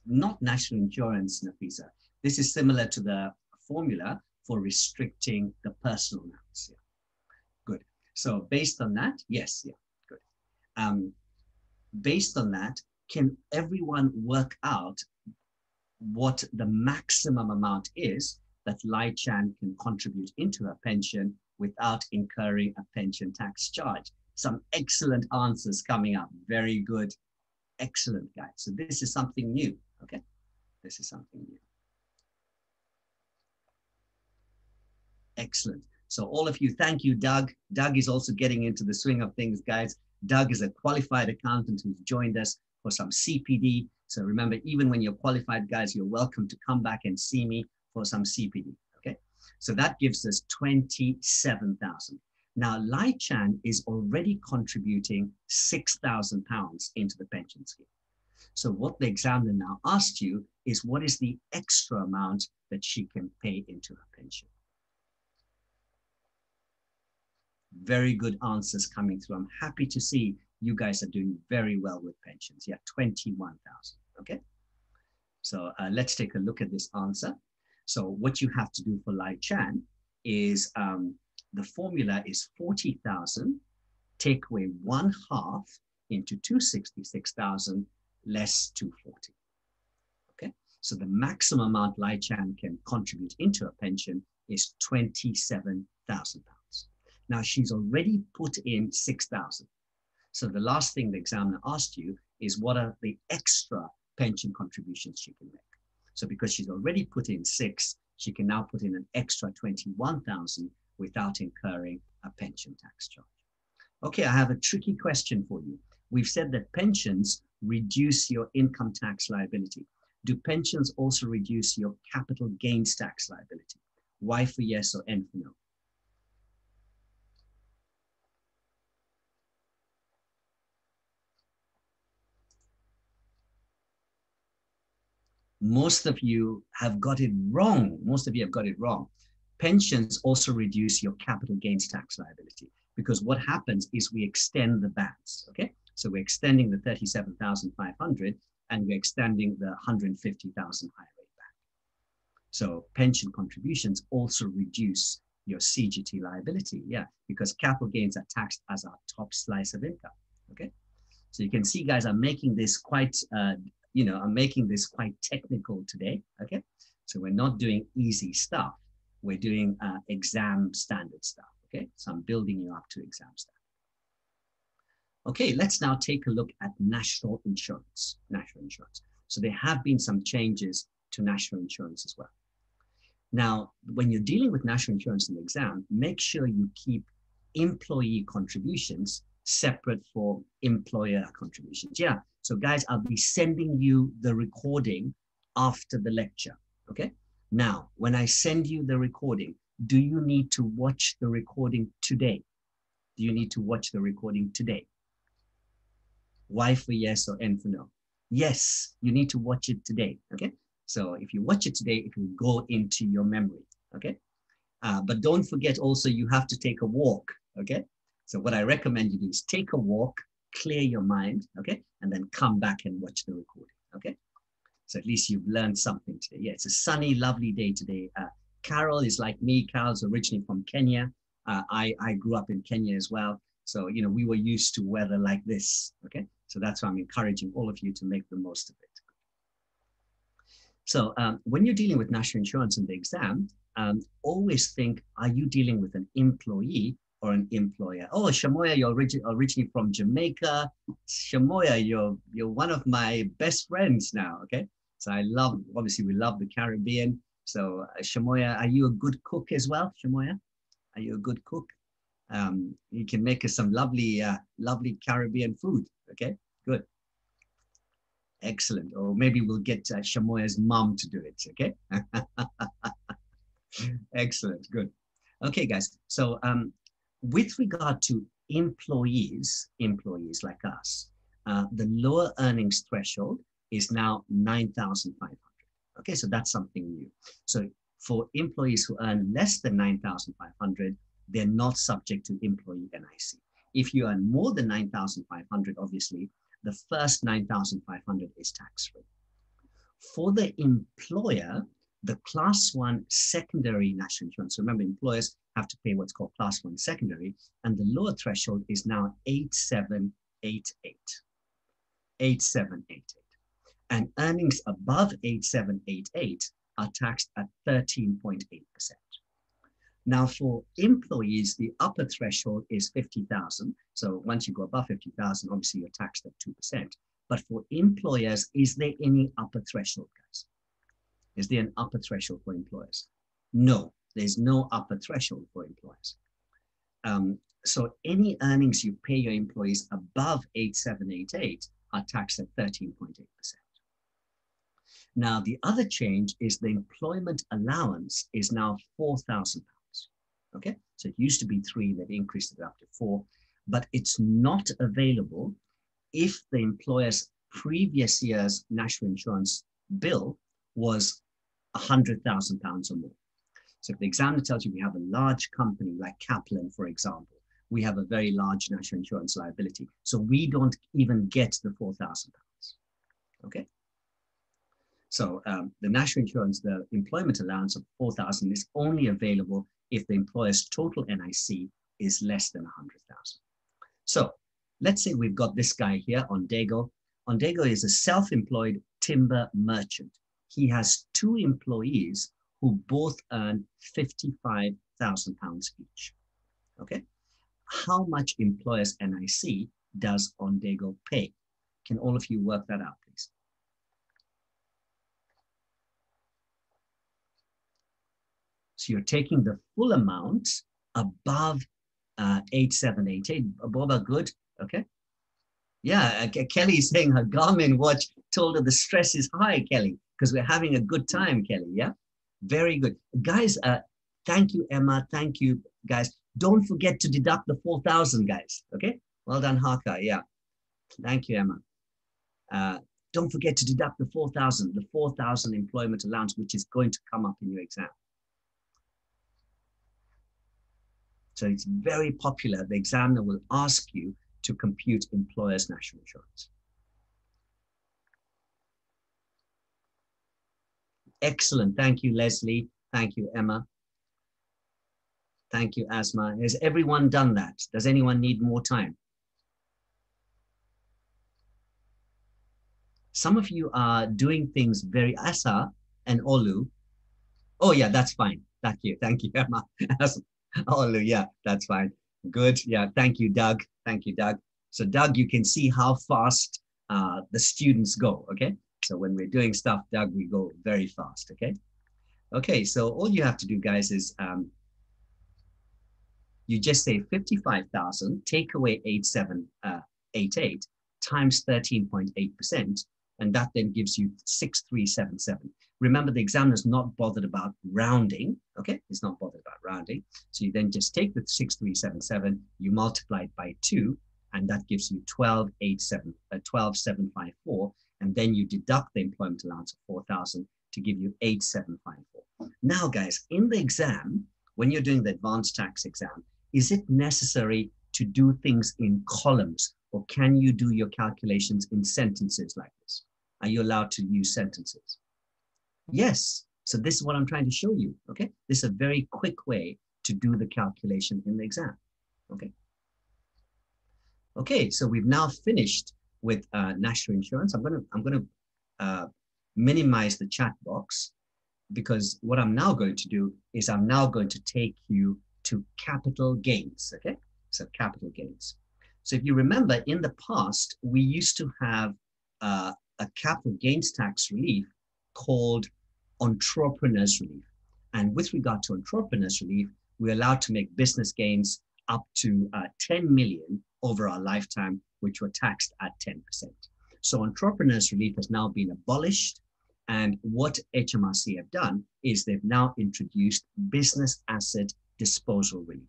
not national insurance, Nafisa. This is similar to the formula for restricting the personal amounts. Yeah. Good. So based on that, yes, yeah, good. Um, based on that, can everyone work out what the maximum amount is that Lai Chan can contribute into her pension without incurring a pension tax charge. Some excellent answers coming up. Very good. Excellent, guys. So this is something new, okay? This is something new. Excellent. So all of you, thank you, Doug. Doug is also getting into the swing of things, guys. Doug is a qualified accountant who's joined us for some CPD. So remember, even when you're qualified, guys, you're welcome to come back and see me for some CPD, okay? So that gives us 27,000. Now, Lai Chan is already contributing 6,000 pounds into the pension scheme. So what the examiner now asked you is what is the extra amount that she can pay into her pension? Very good answers coming through. I'm happy to see you guys are doing very well with pensions. Yeah, 21,000, okay? So uh, let's take a look at this answer. So what you have to do for Lai Chan is um, the formula is 40,000, take away one half into 266,000 less 240. Okay, so the maximum amount Lai Chan can contribute into a pension is 27,000 pounds. Now she's already put in 6,000. So the last thing the examiner asked you is what are the extra pension contributions she can make? So because she's already put in six, she can now put in an extra 21,000 without incurring a pension tax charge. Okay, I have a tricky question for you. We've said that pensions reduce your income tax liability. Do pensions also reduce your capital gains tax liability? Y for yes or N for no? Most of you have got it wrong. Most of you have got it wrong. Pensions also reduce your capital gains tax liability because what happens is we extend the bands, okay? So we're extending the 37,500 and we're extending the 150,000 high rate band. So pension contributions also reduce your CGT liability, yeah, because capital gains are taxed as our top slice of income, okay? So you can see guys, I'm making this quite uh, you know, I'm making this quite technical today, okay? So we're not doing easy stuff. We're doing uh, exam standard stuff, okay? So I'm building you up to exam standard. Okay, let's now take a look at national insurance, national insurance. So there have been some changes to national insurance as well. Now, when you're dealing with national insurance in the exam, make sure you keep employee contributions separate for employer contributions. Yeah, so guys, I'll be sending you the recording after the lecture. Okay. Now, when I send you the recording, do you need to watch the recording today? Do you need to watch the recording today? Y for yes or N for no? Yes, you need to watch it today. Okay. So if you watch it today, it will go into your memory. Okay. Uh, but don't forget also, you have to take a walk. Okay. So what I recommend you do is take a walk, clear your mind. Okay. And then come back and watch the recording. Okay. So at least you've learned something today. Yeah, it's a sunny, lovely day today. Uh, Carol is like me. Carol's originally from Kenya. Uh, I, I grew up in Kenya as well. So, you know, we were used to weather like this. Okay. So that's why I'm encouraging all of you to make the most of it. So um, when you're dealing with national insurance in the exam, um, always think, are you dealing with an employee or an employer? Oh, Shamoya, you're origi originally from Jamaica. Shamoya, you're, you're one of my best friends now, okay? So I love, obviously we love the Caribbean. So uh, Shamoya, are you a good cook as well, Shamoya? Are you a good cook? Um, you can make us some lovely, uh, lovely Caribbean food. Okay, good. Excellent. Or maybe we'll get uh, Shamoya's mom to do it. Okay. Excellent. Good. Okay, guys. So um, with regard to employees, employees like us, uh, the lower earnings threshold is now 9,500. Okay, so that's something new. So for employees who earn less than 9,500, they're not subject to employee NIC. If you earn more than 9,500, obviously, the first 9,500 is tax-free. For the employer, the class one secondary national insurance. Remember, employers have to pay what's called class one secondary, and the lower threshold is now 8788. 8788 and earnings above 8788 are taxed at 13.8%. Now for employees, the upper threshold is 50,000. So once you go above 50,000, obviously you're taxed at 2%. But for employers, is there any upper threshold, guys? Is there an upper threshold for employers? No, there's no upper threshold for employers. Um, so any earnings you pay your employees above 8788 are taxed at 13.8%. Now, the other change is the employment allowance is now £4,000. Okay, so it used to be three, they've increased it up to four, but it's not available if the employer's previous year's national insurance bill was £100,000 or more. So if the examiner tells you we have a large company like Kaplan, for example, we have a very large national insurance liability. So we don't even get the £4,000. Okay. So um, the national insurance, the employment allowance of 4,000 is only available if the employer's total NIC is less than 100,000. So let's say we've got this guy here, Ondego. Ondego is a self-employed timber merchant. He has two employees who both earn 55,000 pounds each. Okay. How much employer's NIC does Ondego pay? Can all of you work that out, please? So you're taking the full amount above uh, 8788. a good? Okay. Yeah, uh, Kelly saying her Garmin watch told her the stress is high, Kelly, because we're having a good time, Kelly. Yeah, very good. Guys, uh, thank you, Emma. Thank you, guys. Don't forget to deduct the 4,000, guys. Okay. Well done, Haka. Yeah. Thank you, Emma. Uh, don't forget to deduct the 4,000, the 4,000 employment allowance, which is going to come up in your exam. So it's very popular. The examiner will ask you to compute employer's national insurance. Excellent. Thank you, Leslie. Thank you, Emma. Thank you, Asma. Has everyone done that? Does anyone need more time? Some of you are doing things very Asa and Olu. Oh yeah, that's fine. Thank you. Thank you, Emma. Olu, yeah, that's fine. Good. Yeah, thank you, Doug. Thank you, Doug. So, Doug, you can see how fast uh, the students go, okay? So when we're doing stuff, Doug, we go very fast, okay? Okay, so all you have to do, guys, is um, you just say 55,000, take away 8788 uh, times 13.8%, and that then gives you 6377. Remember, the examiner is not bothered about rounding, okay? It's not bothered about rounding. So you then just take the 6377, you multiply it by two, and that gives you 12,870, uh, 12,754, and then you deduct the employment allowance of 4,000 to give you 8,754. Now, guys, in the exam, when you're doing the advanced tax exam, is it necessary to do things in columns or can you do your calculations in sentences like this? Are you allowed to use sentences? Yes. So this is what I'm trying to show you, okay? This is a very quick way to do the calculation in the exam, okay? Okay, so we've now finished with uh, national insurance. I'm gonna, I'm gonna uh, minimize the chat box because what I'm now going to do is I'm now going to take you to capital gains, okay? So capital gains. So if you remember in the past, we used to have uh, a capital gains tax relief called entrepreneurs relief. And with regard to entrepreneurs relief, we're allowed to make business gains up to uh, 10 million over our lifetime, which were taxed at 10%. So entrepreneurs relief has now been abolished. And what HMRC have done is they've now introduced business asset disposal relief.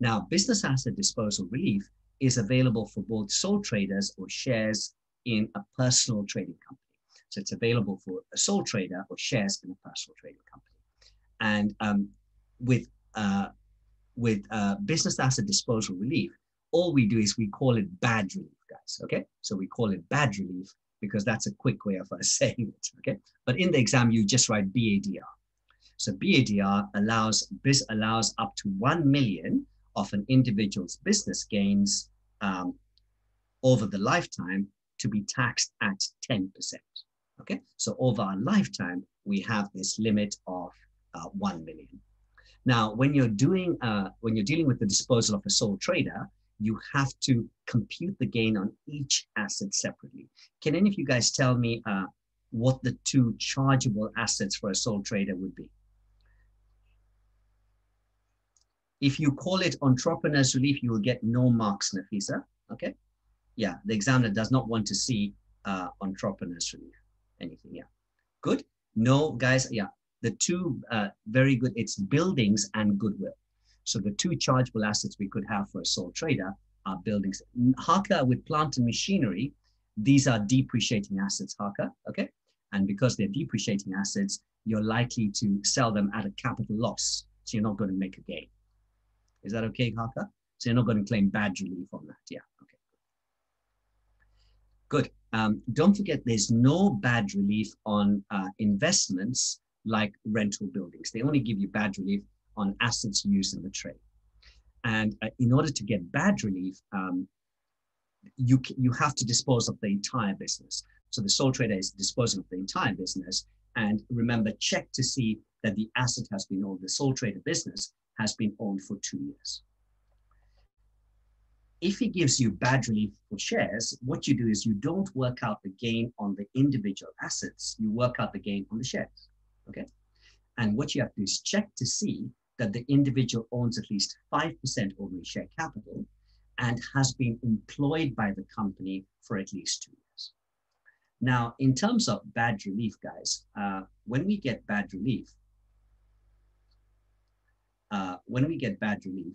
Now, business asset disposal relief is available for both sole traders or shares in a personal trading company. So it's available for a sole trader or shares in a personal trading company. And um, with uh, with uh, business asset disposal relief, all we do is we call it bad relief, guys. Okay, so we call it bad relief because that's a quick way of us saying it. Okay, but in the exam you just write BADR. So BADR allows this allows up to one million of an individual's business gains um, over the lifetime to be taxed at 10%. Okay, so over a lifetime, we have this limit of uh, 1 million. Now, when you're doing, uh, when you're dealing with the disposal of a sole trader, you have to compute the gain on each asset separately. Can any of you guys tell me uh, what the two chargeable assets for a sole trader would be? If you call it entrepreneur's relief, you will get no marks, Nafisa. Okay. Yeah, the examiner does not want to see uh, entrepreneur's relief. Anything, yeah. Good. No, guys, yeah. The two, uh, very good, it's buildings and goodwill. So the two chargeable assets we could have for a sole trader are buildings. Haka with plant and machinery, these are depreciating assets, Haka, okay? And because they're depreciating assets, you're likely to sell them at a capital loss. So you're not going to make a gain. Is that okay, Haka? So you're not going to claim bad relief on that. Yeah, okay. Good. Um, don't forget, there's no bad relief on uh, investments like rental buildings. They only give you bad relief on assets used in the trade. And uh, in order to get bad relief, um, you, you have to dispose of the entire business. So the sole trader is disposing of the entire business. And remember, check to see that the asset has been owned. The sole trader business has been owned for two years. If he gives you bad relief for shares, what you do is you don't work out the gain on the individual assets, you work out the gain on the shares, okay? And what you have to do is check to see that the individual owns at least 5% ordinary share capital and has been employed by the company for at least two years. Now, in terms of bad relief, guys, uh, when we get bad relief, uh, when we get bad relief,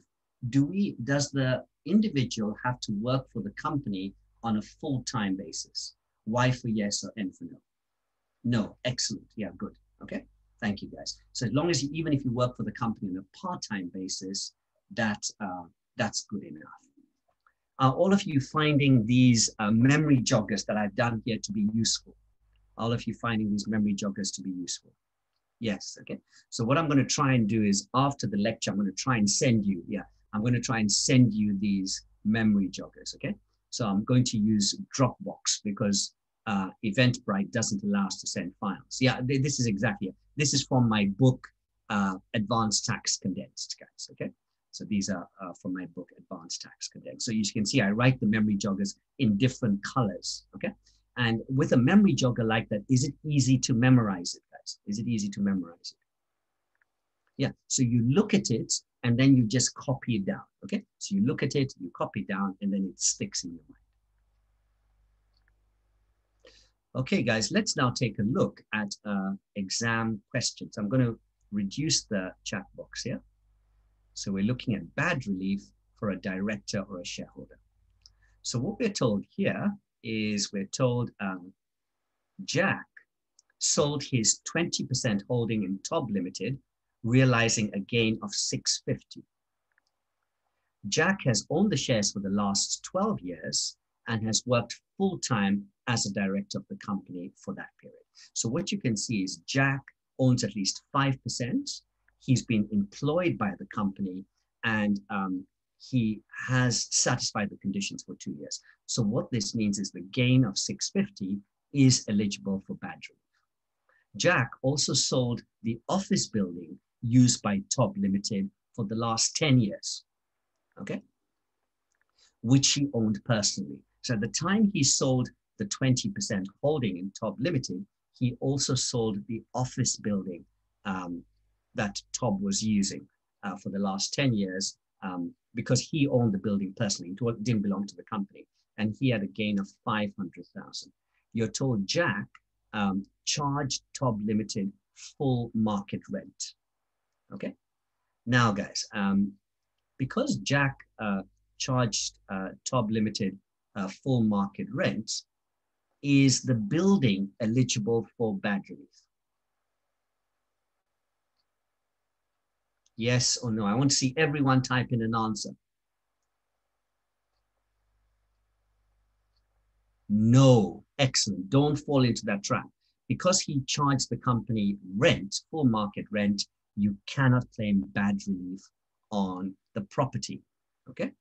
do we, does the individual have to work for the company on a full-time basis? Y for yes or N for no? No, excellent, yeah, good, okay. Thank you guys. So as long as you, even if you work for the company on a part-time basis, that, uh, that's good enough. Are all of you finding these uh, memory joggers that I've done here to be useful? All of you finding these memory joggers to be useful? Yes, okay. So what I'm going to try and do is after the lecture, I'm going to try and send you, yeah, I'm going to try and send you these memory joggers, okay? So I'm going to use Dropbox because uh, Eventbrite doesn't allow us to send files. Yeah, th this is exactly it. This is from my book, uh, Advanced Tax Condensed, guys, okay? So these are uh, from my book, Advanced Tax Condensed. So you can see I write the memory joggers in different colors, okay? And with a memory jogger like that, is it easy to memorize it, guys? Is it easy to memorize it? Yeah, so you look at it and then you just copy it down, okay? So you look at it, you copy it down, and then it sticks in your mind. Okay, guys, let's now take a look at uh, exam questions. I'm going to reduce the chat box here. So we're looking at bad relief for a director or a shareholder. So what we're told here is we're told um, Jack sold his 20% holding in Tobb Limited, realizing a gain of 650. Jack has owned the shares for the last 12 years and has worked full time as a director of the company for that period. So what you can see is Jack owns at least 5%. He's been employed by the company and um, he has satisfied the conditions for two years. So what this means is the gain of 650 is eligible for bad relief. Jack also sold the office building used by Tobb Limited for the last 10 years, okay? Which he owned personally. So at the time he sold the 20% holding in Tobb Limited, he also sold the office building um, that Tobb was using uh, for the last 10 years um, because he owned the building personally. It didn't belong to the company. And he had a gain of 500,000. You're told Jack um, charged Tobb Limited full market rent. Okay. Now, guys, um, because Jack uh, charged uh, Limited uh, full market rent, is the building eligible for bad relief? Yes or no? I want to see everyone type in an answer. No. Excellent. Don't fall into that trap. Because he charged the company rent, full market rent, you cannot claim bad relief on the property. Okay?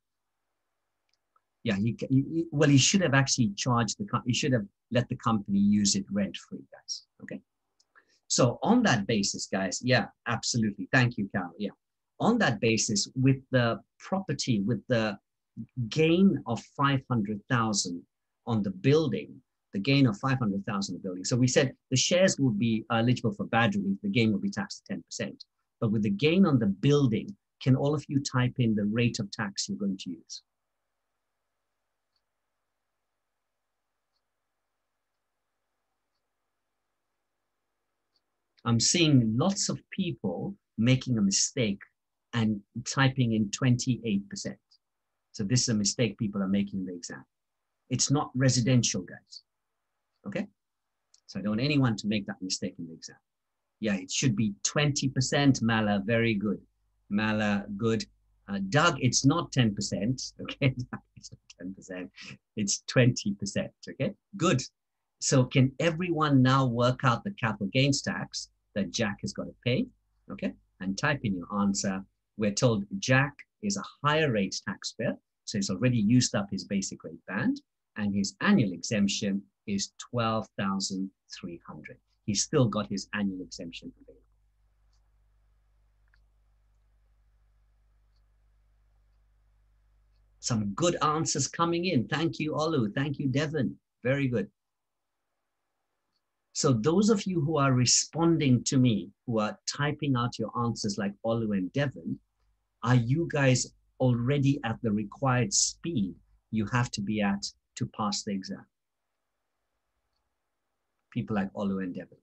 Yeah, he, he, well, he should have actually charged the, he should have let the company use it rent free, guys. Okay. So on that basis, guys, yeah, absolutely. Thank you, Carol. Yeah. On that basis, with the property, with the gain of 500,000 on the building, the gain of 500,000 on the building. So we said the shares would be uh, eligible for bad relief. The gain will be taxed at 10%. But with the gain on the building, can all of you type in the rate of tax you're going to use? I'm seeing lots of people making a mistake and typing in 28%. So this is a mistake people are making in the exam. It's not residential, guys. Okay? So I don't want anyone to make that mistake in the exam. Yeah, it should be 20%, Mala, very good. Mala, good. Uh, Doug, it's not 10%, okay? it's not 10%, it's 20%, okay? Good. So can everyone now work out the capital gains tax that Jack has got to pay, okay? And type in your answer. We're told Jack is a higher rate taxpayer, so he's already used up his basic rate band, and his annual exemption is 12,300. He's still got his annual exemption available. Some good answers coming in. Thank you, Olu. Thank you, Devon. Very good. So those of you who are responding to me, who are typing out your answers like Olu and Devon, are you guys already at the required speed you have to be at to pass the exam? People like Olu and Devon.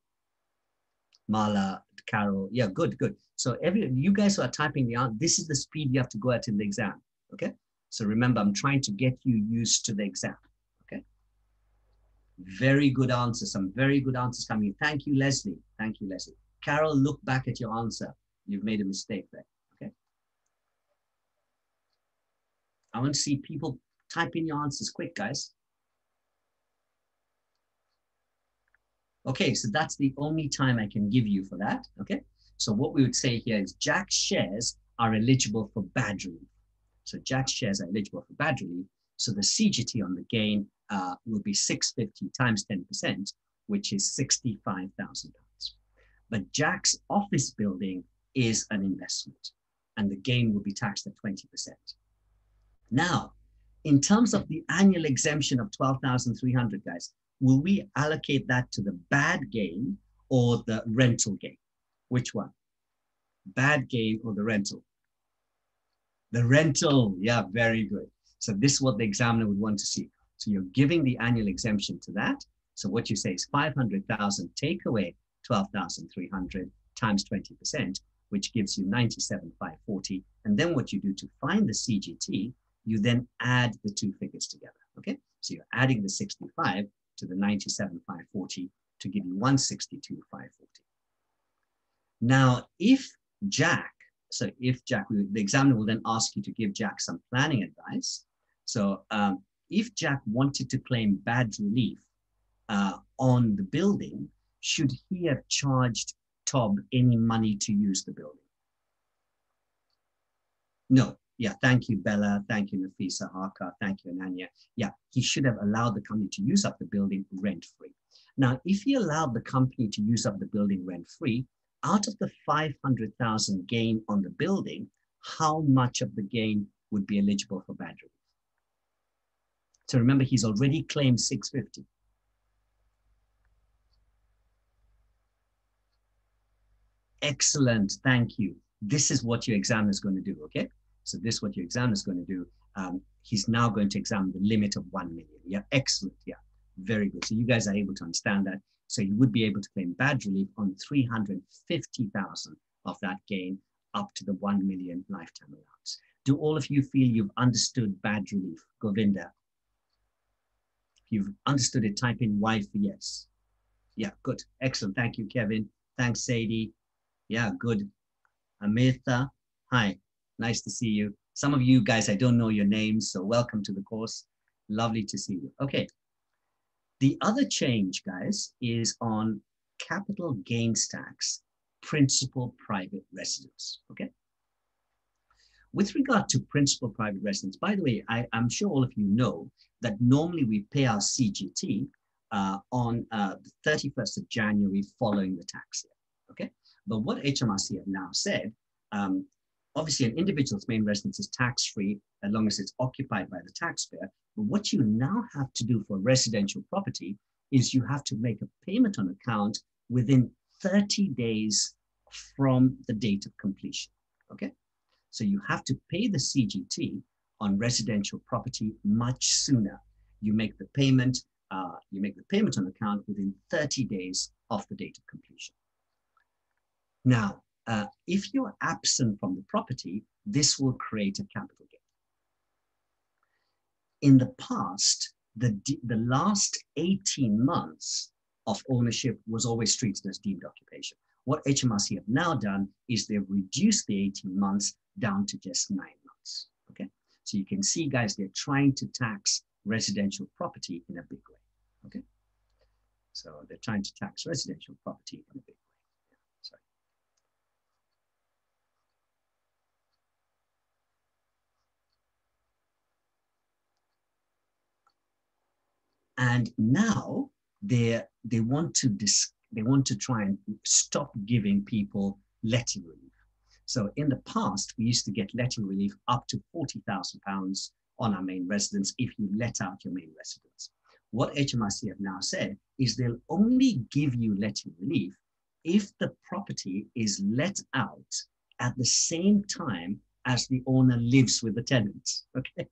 Mala, Carol, yeah, good, good. So every you guys who are typing the answer, this is the speed you have to go at in the exam, okay? So remember, I'm trying to get you used to the exam. Very good answers, some very good answers coming. Thank you, Leslie. Thank you, Leslie. Carol, look back at your answer. You've made a mistake there, okay? I want to see people type in your answers quick, guys. Okay, so that's the only time I can give you for that, okay? So what we would say here is Jack's shares are eligible for bad relief. So Jack's shares are eligible for bad relief. So the CGT on the gain uh, will be 650 times 10%, which is 65,000 pounds. But Jack's office building is an investment and the gain will be taxed at 20%. Now, in terms of the annual exemption of 12,300 guys, will we allocate that to the bad gain or the rental gain? Which one? Bad gain or the rental? The rental, yeah, very good. So this is what the examiner would want to see. So you're giving the annual exemption to that, So what you say is 500,000 take away 12,300 times 20%, which gives you 97,540. And then what you do to find the CGT, you then add the two figures together, okay? So you're adding the 65 to the 97,540 to give you 162,540. Now, if Jack, so if Jack, the examiner will then ask you to give Jack some planning advice. So um, if Jack wanted to claim bad relief uh, on the building, should he have charged Tob any money to use the building? No. Yeah, thank you, Bella. Thank you, Nafisa Haka. Thank you, Ananya. Yeah, he should have allowed the company to use up the building rent free. Now, if he allowed the company to use up the building rent free, out of the 500,000 gain on the building, how much of the gain would be eligible for bad relief? So remember, he's already claimed 650. Excellent, thank you. This is what your examiner is going to do, okay? So this is what your examiner is going to do. Um, he's now going to examine the limit of 1 million. Yeah, excellent, yeah, very good. So you guys are able to understand that. So you would be able to claim bad relief on 350,000 of that gain up to the 1 million lifetime allowance. Do all of you feel you've understood bad relief? Govinda. You've understood it, type in Y for yes. Yeah, good. Excellent. Thank you, Kevin. Thanks, Sadie. Yeah, good. Amitha, hi. Nice to see you. Some of you guys, I don't know your names, so welcome to the course. Lovely to see you. Okay. The other change, guys, is on capital gains tax, principal private residence. Okay. With regard to principal private residence, by the way, I, am sure all of you know that normally we pay our CGT uh, on uh, the 31st of January following the tax year. Okay. But what HMRC have now said, um, obviously an individual's main residence is tax-free as long as it's occupied by the taxpayer. But what you now have to do for residential property is you have to make a payment on account within 30 days from the date of completion, okay? So you have to pay the CGT on residential property much sooner. You make the payment, uh, you make the payment on account within 30 days of the date of completion. Now, uh, if you're absent from the property, this will create a capital gain. In the past, the, the last 18 months of ownership was always treated as deemed occupation. What HMRC have now done is they've reduced the 18 months down to just nine months. Okay, so you can see, guys, they're trying to tax residential property in a big way. Okay, so they're trying to tax residential property in a big way. Sorry. And now they they want to dis, they want to try and stop giving people letting relief. So in the past, we used to get letting relief up to forty thousand pounds on our main residence if you let out your main residence. What HMRC have now said is they'll only give you letting relief if the property is let out at the same time as the owner lives with the tenants. Okay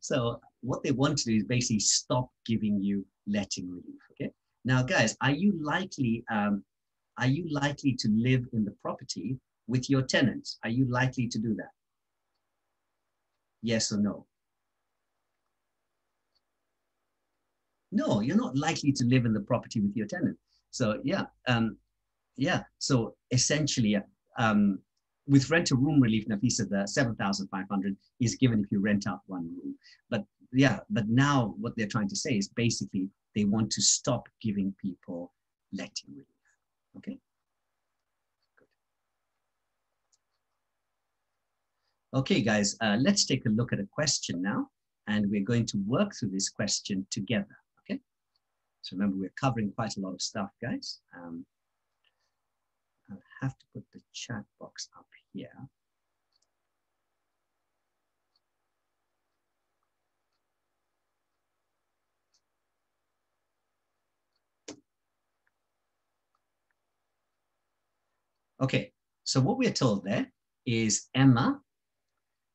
so what they want to do is basically stop giving you letting relief. Okay. Now, guys, are you likely um, are you likely to live in the property with your tenants? Are you likely to do that? Yes or no? No, you're not likely to live in the property with your tenant. So yeah, um, yeah. So essentially, um, with rent a room relief, Nafisa, the 7,500 is given if you rent out one room. But yeah, but now what they're trying to say is basically they want to stop giving people letting relief. Okay. Okay, guys, uh, let's take a look at a question now, and we're going to work through this question together. Okay. So remember, we're covering quite a lot of stuff, guys. Um, I'll have to put the chat box up here. Okay, so what we're told there is Emma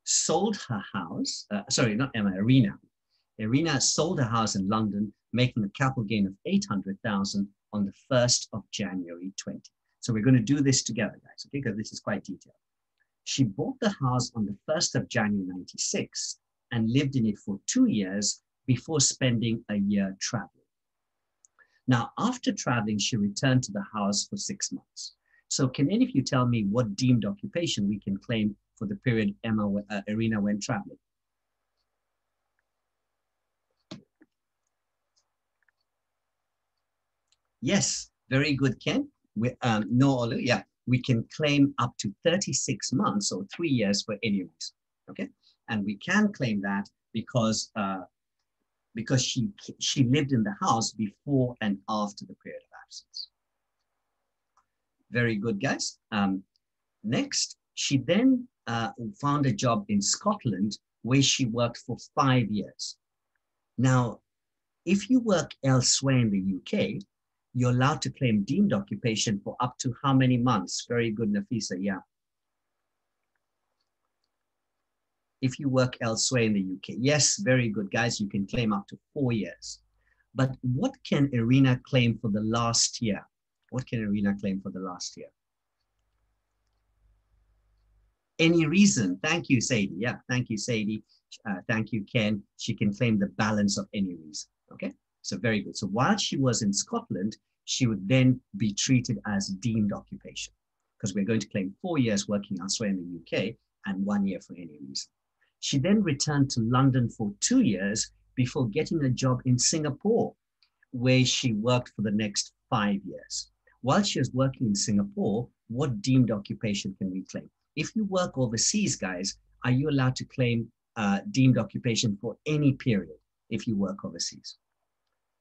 sold her house, uh, sorry, not Emma, Arena. Irina sold her house in London, making a capital gain of 800,000 on the 1st of January 20. So we're going to do this together, guys, okay? Because this is quite detailed. She bought the house on the 1st of January 96 and lived in it for two years before spending a year traveling. Now, after traveling, she returned to the house for six months. So can any of you tell me what deemed occupation we can claim for the period Emma, uh, Irina went traveling? Yes, very good, Ken. We, um, no, Olu, yeah, we can claim up to 36 months or three years for any reason, okay? And we can claim that because uh, because she she lived in the house before and after the period of absence. Very good, guys. Um, next, she then uh, found a job in Scotland where she worked for five years. Now, if you work elsewhere in the UK, you're allowed to claim deemed occupation for up to how many months? Very good, Nafisa, yeah. If you work elsewhere in the UK, yes, very good, guys, you can claim up to four years. But what can Irina claim for the last year? What can Irina claim for the last year? Any reason? Thank you, Sadie. Yeah, thank you, Sadie. Uh, thank you, Ken. She can claim the balance of any reason. Okay. So very good. So while she was in Scotland, she would then be treated as deemed occupation because we're going to claim four years working elsewhere in the UK and one year for any reason. She then returned to London for two years before getting a job in Singapore, where she worked for the next five years. While she was working in Singapore, what deemed occupation can we claim? If you work overseas, guys, are you allowed to claim uh, deemed occupation for any period if you work overseas?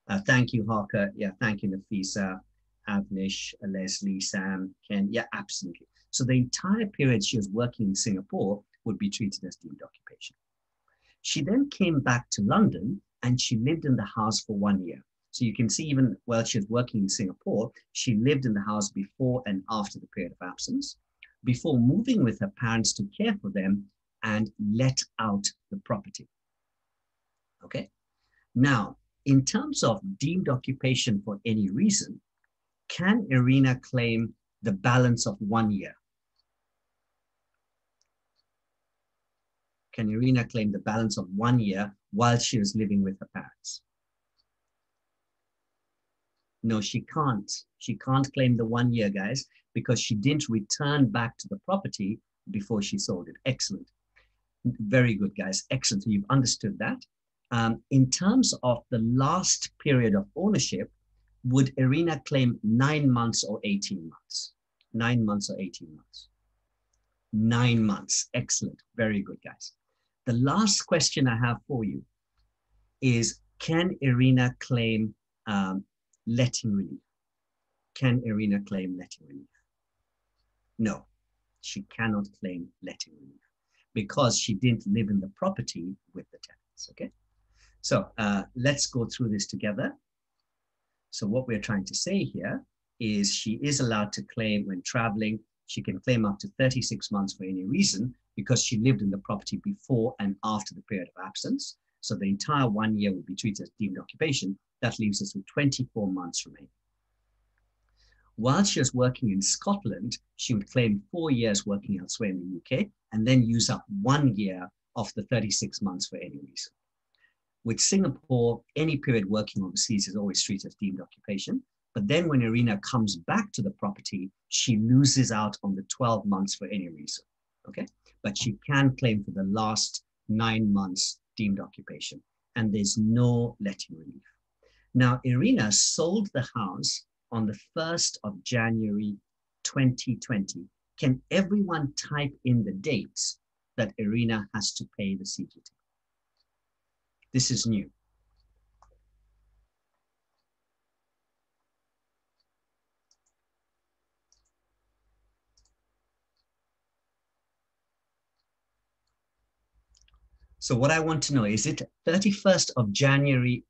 Uh, thank you, Harker. Yeah, thank you, Nafisa, Avnish, Leslie, Sam, Ken. Yeah, absolutely. So the entire period she was working in Singapore would be treated as deemed occupation. She then came back to London and she lived in the house for one year. So you can see even while she was working in Singapore, she lived in the house before and after the period of absence, before moving with her parents to care for them and let out the property. Okay. Now, in terms of deemed occupation for any reason, can Irina claim the balance of one year? Can Irina claim the balance of one year while she was living with her parents? No, she can't. She can't claim the one year, guys, because she didn't return back to the property before she sold it. Excellent. Very good, guys. Excellent. You've understood that. Um, in terms of the last period of ownership, would Irina claim nine months or 18 months? Nine months or 18 months? Nine months. Excellent. Very good, guys. The last question I have for you is Can Irina claim um, letting relief? Can Irina claim letting relief? No, she cannot claim letting relief because she didn't live in the property with the tenants. Okay. So uh, let's go through this together. So what we're trying to say here is she is allowed to claim when traveling, she can claim up to 36 months for any reason because she lived in the property before and after the period of absence. So the entire one year would be treated as deemed occupation. That leaves us with 24 months remaining. While she was working in Scotland, she would claim four years working elsewhere in the UK and then use up one year of the 36 months for any reason. With Singapore, any period working overseas is always treated as deemed occupation. But then when Irina comes back to the property, she loses out on the 12 months for any reason. Okay. But she can claim for the last nine months deemed occupation, and there's no letting relief. Now, Irina sold the house on the 1st of January 2020. Can everyone type in the dates that Irina has to pay the CGT? This is new. So what I want to know, is it 31st of January?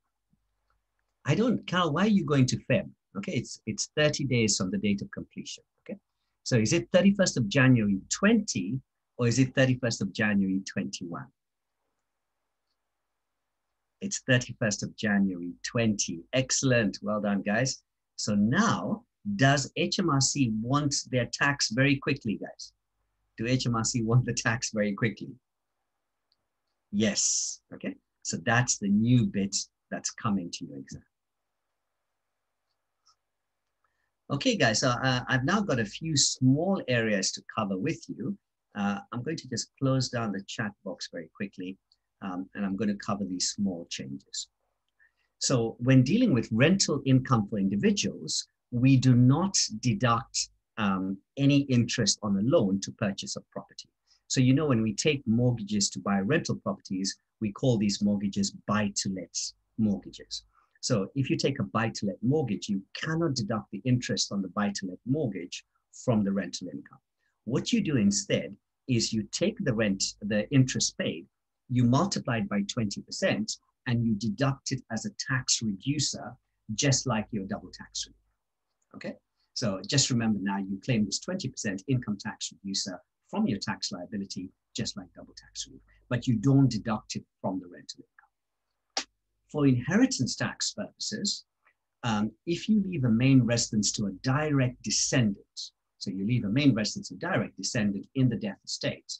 I don't, Carl, why are you going to Feb? Okay, it's, it's 30 days from the date of completion, okay? So is it 31st of January 20 or is it 31st of January 21? It's 31st of January 20. Excellent. Well done, guys. So now, does HMRC want their tax very quickly, guys? Do HMRC want the tax very quickly? Yes. Okay. So that's the new bit that's coming to your exam. Okay, guys, so uh, I've now got a few small areas to cover with you. Uh, I'm going to just close down the chat box very quickly, um, and I'm going to cover these small changes. So when dealing with rental income for individuals, we do not deduct um, any interest on a loan to purchase a property. So, you know, when we take mortgages to buy rental properties, we call these mortgages buy to let mortgages. So if you take a buy to let mortgage, you cannot deduct the interest on the buy to let mortgage from the rental income. What you do instead is you take the rent, the interest paid, you multiply it by 20%, and you deduct it as a tax reducer, just like your double tax relief. Okay? So just remember now you claim this 20% income tax reducer from your tax liability, just like double tax relief, but you don't deduct it from the rental income. For inheritance tax purposes, um, if you leave a main residence to a direct descendant, so you leave a main residence to a direct descendant in the death estate,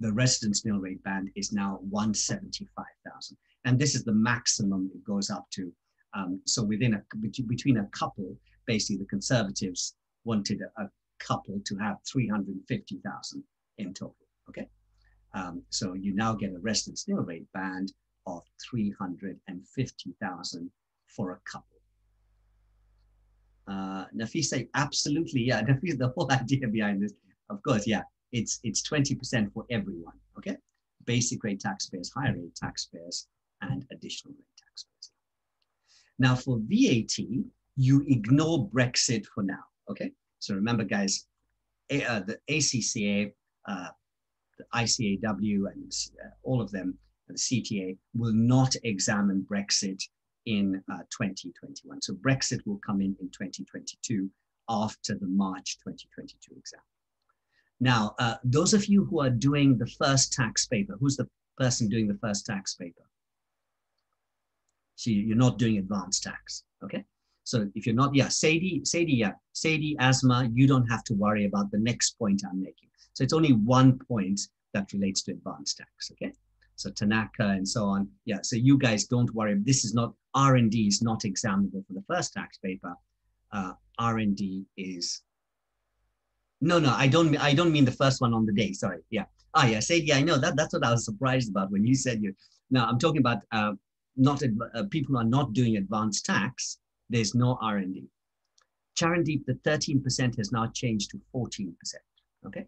the residence nil rate band is now 175,000. And this is the maximum it goes up to. Um, so within a, between a couple, basically the conservatives wanted a, a couple to have 350,000 in total, okay? Um, so you now get a residence nil rate band of 350,000 for a couple. Uh, Nafisa, absolutely, yeah. Nafisa, the whole idea behind this, of course, yeah, it's it's 20% for everyone, okay? Basic rate taxpayers, higher rate taxpayers, and additional rate taxpayers. Now for VAT, you ignore Brexit for now, okay? So remember, guys, a, uh, the ACCA, uh, the ICAEW, and uh, all of them, the CTA, will not examine Brexit in uh, 2021. So Brexit will come in in 2022 after the March 2022 exam. Now, uh, those of you who are doing the first tax paper, who's the person doing the first tax paper? So you're not doing advanced tax, okay? So if you're not, yeah, Sadie, Sadie, yeah, Sadie, Asma, you don't have to worry about the next point I'm making. So it's only one point that relates to advanced tax, okay? So Tanaka and so on. Yeah, so you guys don't worry. This is not, R&D is not examinable for the first tax paper. Uh, R&D is, no, no, I don't, I don't mean the first one on the day, sorry, yeah. Ah, yeah, Sadie, yeah, I know, that, that's what I was surprised about when you said you, now I'm talking about uh, not uh, people are not doing advanced tax, there's no R&D. Charandeep, the 13% has now changed to 14%, okay?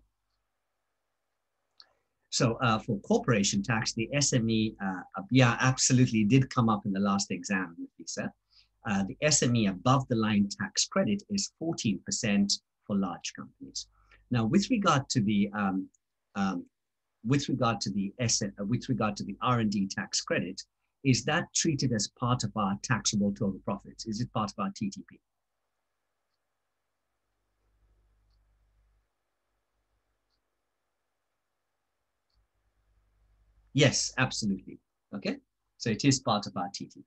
So uh, for corporation tax, the SME, uh, yeah, absolutely did come up in the last exam, Lisa. Uh, the SME above the line tax credit is 14% for large companies. Now, with regard to the um, um, with regard to the uh, with regard to the R&D tax credit, is that treated as part of our taxable total profits? Is it part of our TTP? Yes, absolutely. Okay, so it is part of our TTP.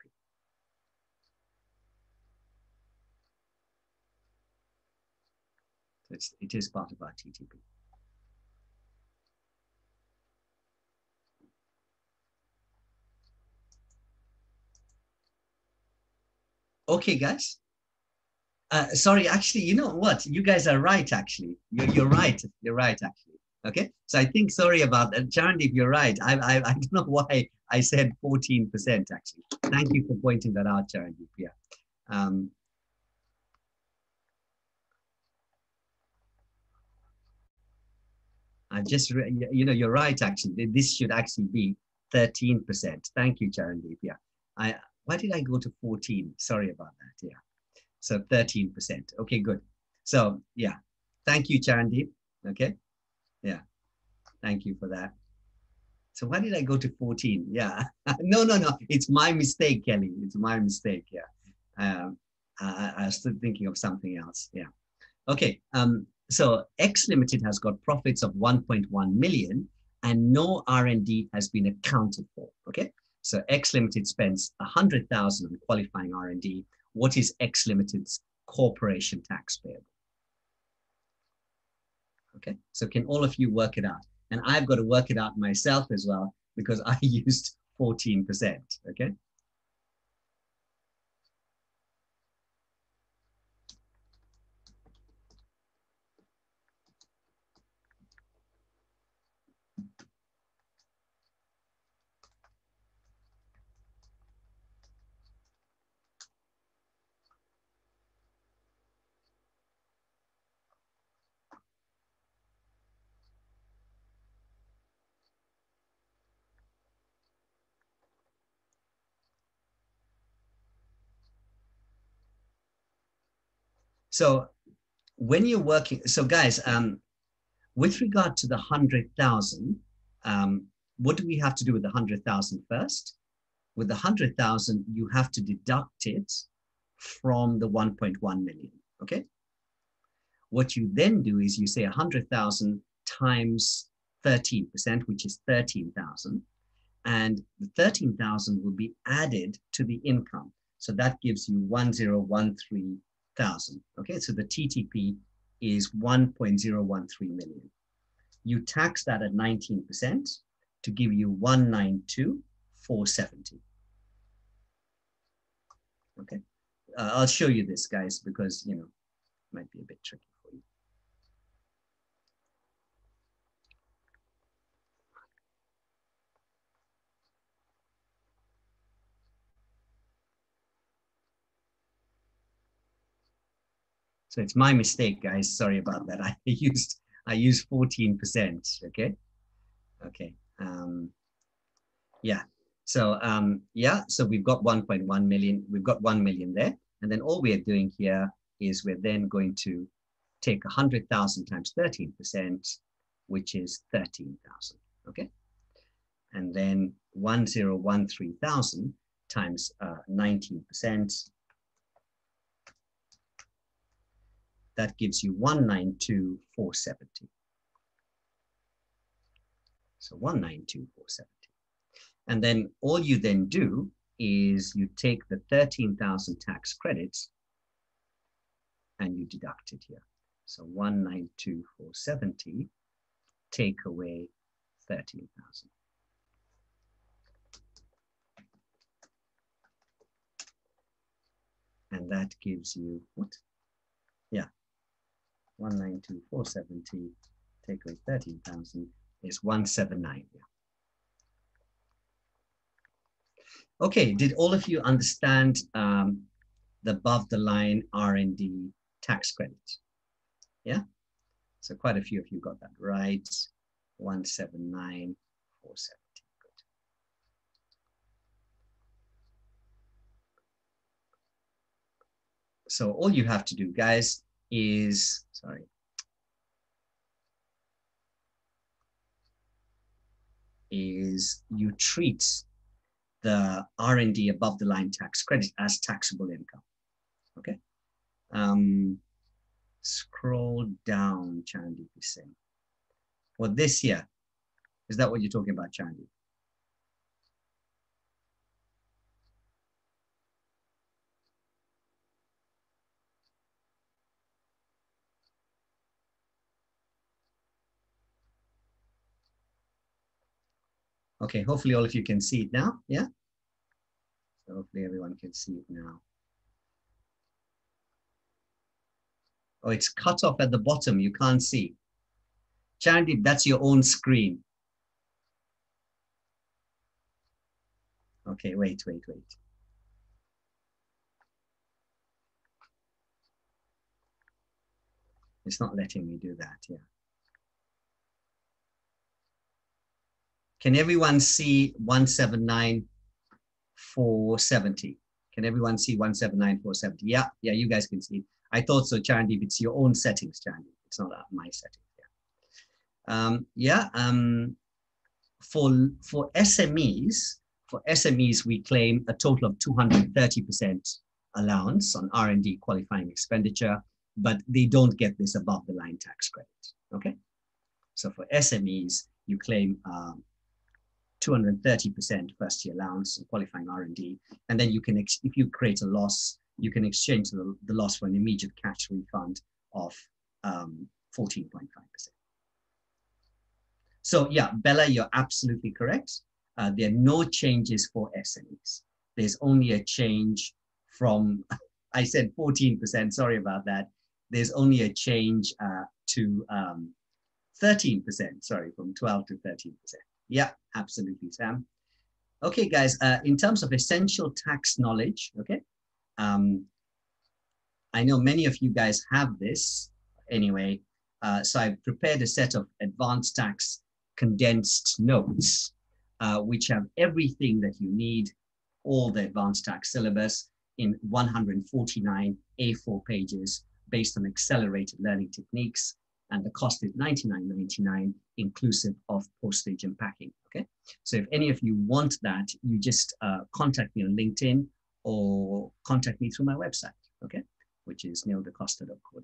It's, it is part of our TTP. Okay, guys. Uh, sorry, actually, you know what? You guys are right, actually. You're, you're right. You're right, actually. Okay. So I think, sorry about that. Charandeep, you're right. I, I, I don't know why I said 14% actually. Thank you for pointing that out, Charandeep. Yeah. Um, I just, you know, you're right, actually. This should actually be 13%. Thank you, Charandeep. Yeah. I, why did I go to 14? Sorry about that. Yeah. So 13%. Okay, good. So yeah, thank you, Charandeep. Okay. Yeah. Thank you for that. So why did I go to 14? Yeah. no, no, no. It's my mistake, Kelly. It's my mistake. Yeah. Um, I, I was thinking of something else. Yeah. Okay. Um, so X Limited has got profits of 1.1 million and no R&D has been accounted for. Okay. So X Limited spends 100,000 on qualifying R&D. What is X Limited's corporation tax payable? Okay, so can all of you work it out? And I've got to work it out myself as well because I used 14%, okay? So when you're working, so guys, um, with regard to the 100,000, um, what do we have to do with the 100,000 first? With the 100,000, you have to deduct it from the 1.1 million, okay? What you then do is you say 100,000 times 13%, which is 13,000, and the 13,000 will be added to the income. So that gives you 1013 thousand. Okay, so the TTP is 1.013 million. You tax that at 19% to give you 192,470. Okay, uh, I'll show you this, guys, because you know it might be a bit tricky. So it's my mistake, guys. Sorry about that. I used I used 14%. Okay. Okay. Um, yeah. So um, yeah, so we've got 1.1 million, we've got 1 million there. And then all we're doing here is we're then going to take 100,000 times 13%, which is 13,000, okay? And then 1013,000 times uh, 19%, that gives you 192,470. So 192,470. And then all you then do is you take the 13,000 tax credits and you deduct it here. So 192,470 take away 13,000. And that gives you what? Yeah, 192,470, take away 13,000 is 179. Yeah. Okay, did all of you understand um, the above the line R&D tax credit? Yeah? So quite a few of you got that right. 179, 470. Good. So all you have to do, guys, is, sorry, is you treat the R&D above the line tax credit as taxable income, okay? Um, scroll down, Chandy is saying. For this year, is that what you're talking about, Chandy? Okay, hopefully all of you can see it now, yeah? So hopefully everyone can see it now. Oh, it's cut off at the bottom, you can't see. Chandy, that's your own screen. Okay, wait, wait, wait. It's not letting me do that, yeah. Can everyone see 179,470? Can everyone see 179,470? Yeah, yeah, you guys can see. I thought so, Chandy. It's your own settings, Chandy. It's not my settings. Yeah, um, yeah um, for, for SMEs, for SMEs, we claim a total of 230% allowance on R&D qualifying expenditure, but they don't get this above the line tax credit, okay? So for SMEs, you claim um, 230% first year allowance qualifying R&D. And then you can, if you create a loss, you can exchange the, the loss for an immediate cash refund of um, 14.5%. So yeah, Bella, you're absolutely correct. Uh, there are no changes for SMEs. There's only a change from, I said 14%, sorry about that. There's only a change uh, to um, 13%, sorry, from 12 to 13%. Yeah, absolutely, Sam. Okay, guys, uh, in terms of essential tax knowledge, okay, um, I know many of you guys have this anyway, uh, so I've prepared a set of advanced tax condensed notes, uh, which have everything that you need, all the advanced tax syllabus in 149 A4 pages based on accelerated learning techniques and the cost is 99.99 inclusive of postage and packing okay? So if any of you want that you just uh, contact me on linkedin or contact me through my website okay? Which is neildacosta.co.uk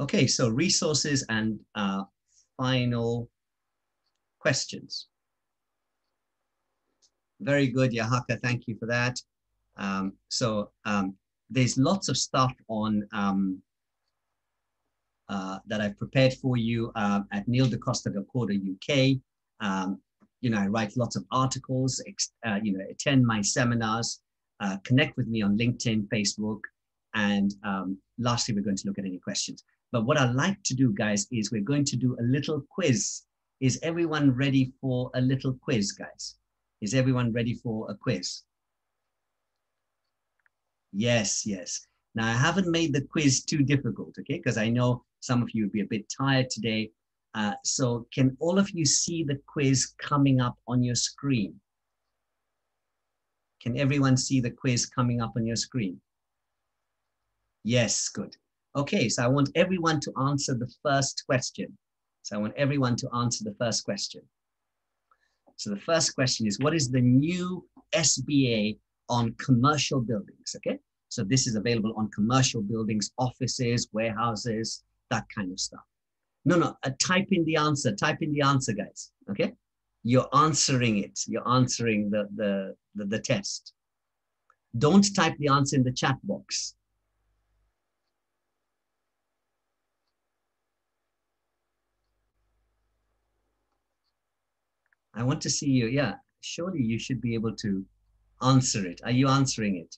okay so resources and uh, final questions. Very good yahaka. Thank you for that. Um, so um, there's lots of stuff on um, uh, that I've prepared for you uh, at neildacosta.co.uk. Um, you know, I write lots of articles, uh, you know, attend my seminars, uh, connect with me on LinkedIn, Facebook, and um, lastly, we're going to look at any questions. But what I like to do, guys, is we're going to do a little quiz. Is everyone ready for a little quiz, guys? Is everyone ready for a quiz? Yes, yes. Now, I haven't made the quiz too difficult, okay? Because I know some of you will be a bit tired today. Uh, so can all of you see the quiz coming up on your screen? Can everyone see the quiz coming up on your screen? Yes, good. Okay, so I want everyone to answer the first question. So I want everyone to answer the first question. So the first question is, what is the new SBA on commercial buildings, okay? So this is available on commercial buildings, offices, warehouses, that kind of stuff. No, no, uh, type in the answer, type in the answer, guys, okay? You're answering it, you're answering the, the, the, the test. Don't type the answer in the chat box. I want to see you. Yeah, surely you should be able to answer it. Are you answering it?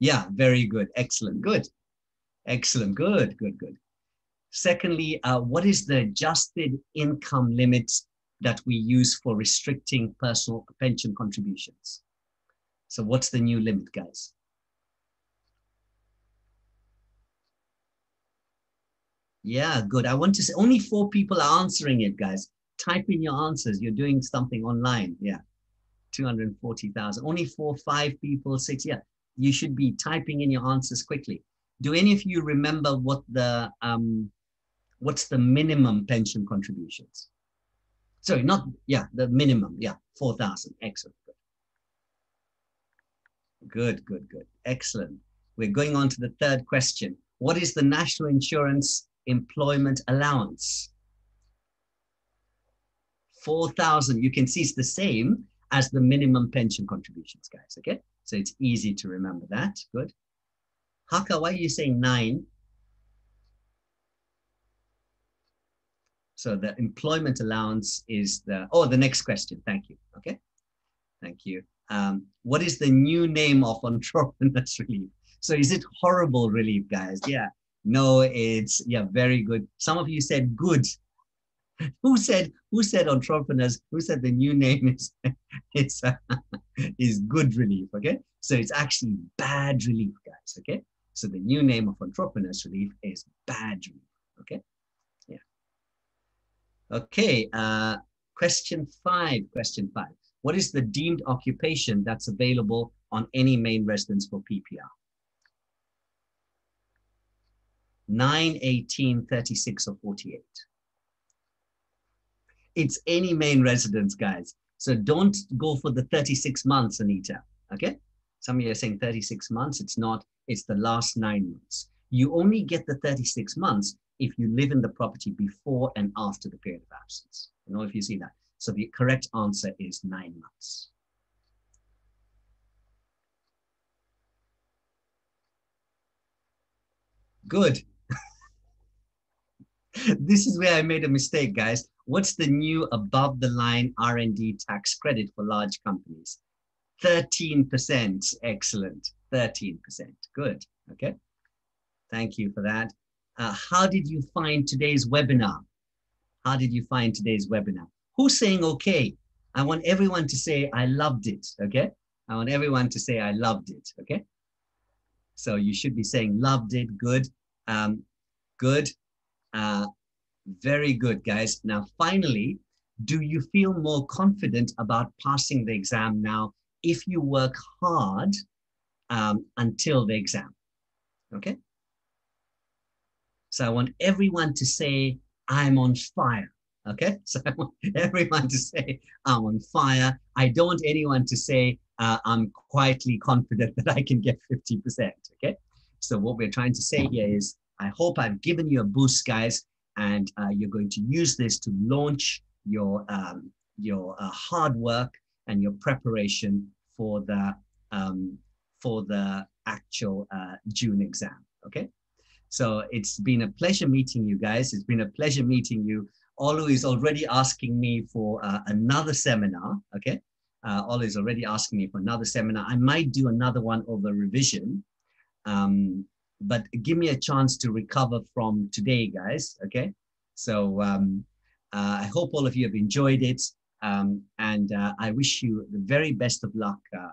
Yeah, very good. Excellent. Good. Excellent. Good, good, good. Secondly, uh, what is the adjusted income limit that we use for restricting personal pension contributions? So what's the new limit, guys? Yeah, good. I want to say only four people are answering it, guys. Type in your answers. You're doing something online. Yeah. 240,000. Only four, five people, six. Yeah, you should be typing in your answers quickly. Do any of you remember what the um, what's the minimum pension contributions? Sorry, not yeah, the minimum. Yeah, four thousand. Excellent. Good, good, good. Excellent. We're going on to the third question. What is the national insurance employment allowance? 4,000. You can see it's the same as the minimum pension contributions, guys, okay? So it's easy to remember that, good. Haka, why are you saying nine? So the employment allowance is the, oh, the next question, thank you, okay? Thank you. Um, what is the new name of entrepreneurs relief? So is it horrible relief, guys? Yeah, no, it's, yeah, very good. Some of you said good. who said who said entrepreneurs who said the new name is it's uh, is good relief okay? So it's actually bad relief guys okay? So the new name of entrepreneurs relief is bad relief okay? Yeah. Okay uh question five question five. What is the deemed occupation that's available on any main residence for ppr 9 18 36 or 48 it's any main residence, guys. So don't go for the 36 months, Anita. Okay? Some of you are saying 36 months. It's not. It's the last nine months. You only get the 36 months if you live in the property before and after the period of absence. I know if you see that. So the correct answer is nine months. Good. this is where I made a mistake, guys. What's the new above the line R&D tax credit for large companies? 13%. Excellent. 13%. Good. Okay. Thank you for that. Uh, how did you find today's webinar? How did you find today's webinar? Who's saying okay? I want everyone to say I loved it. Okay. I want everyone to say I loved it. Okay. So you should be saying loved it. Good. Um, good. Uh, very good, guys. Now, finally, do you feel more confident about passing the exam now if you work hard um, until the exam? Okay. So I want everyone to say, I'm on fire. Okay. So I want everyone to say, I'm on fire. I don't want anyone to say, uh, I'm quietly confident that I can get 50%. Okay. So what we're trying to say here is, I hope I've given you a boost, guys, and uh, you're going to use this to launch your um, your uh, hard work and your preparation for the um, for the actual uh, June exam. Okay, so it's been a pleasure meeting you guys. It's been a pleasure meeting you. Olu is already asking me for uh, another seminar. Okay, uh, Olu is already asking me for another seminar. I might do another one over revision. Um, but give me a chance to recover from today, guys. Okay. So um, uh, I hope all of you have enjoyed it. Um, and uh, I wish you the very best of luck uh,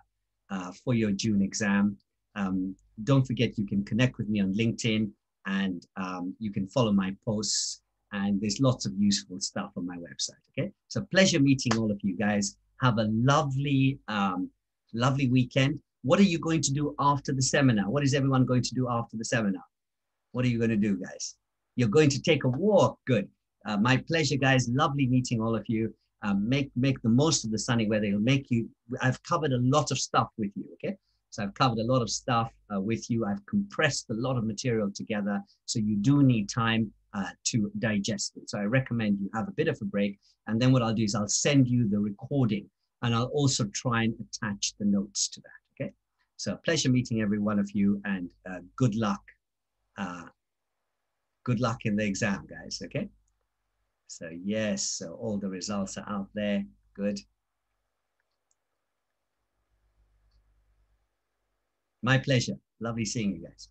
uh for your June exam. Um, don't forget you can connect with me on LinkedIn and um, you can follow my posts and there's lots of useful stuff on my website. Okay. So pleasure meeting all of you guys. Have a lovely, um, lovely weekend what are you going to do after the seminar? What is everyone going to do after the seminar? What are you going to do, guys? You're going to take a walk. Good. Uh, my pleasure, guys. Lovely meeting all of you. Um, make make the most of the sunny weather. It'll make you. I've covered a lot of stuff with you. Okay, so I've covered a lot of stuff uh, with you. I've compressed a lot of material together, so you do need time uh, to digest it. So I recommend you have a bit of a break, and then what I'll do is I'll send you the recording, and I'll also try and attach the notes to that. So pleasure meeting every one of you and uh, good luck. Uh, good luck in the exam, guys, okay? So yes, so all the results are out there. Good. My pleasure. Lovely seeing you guys.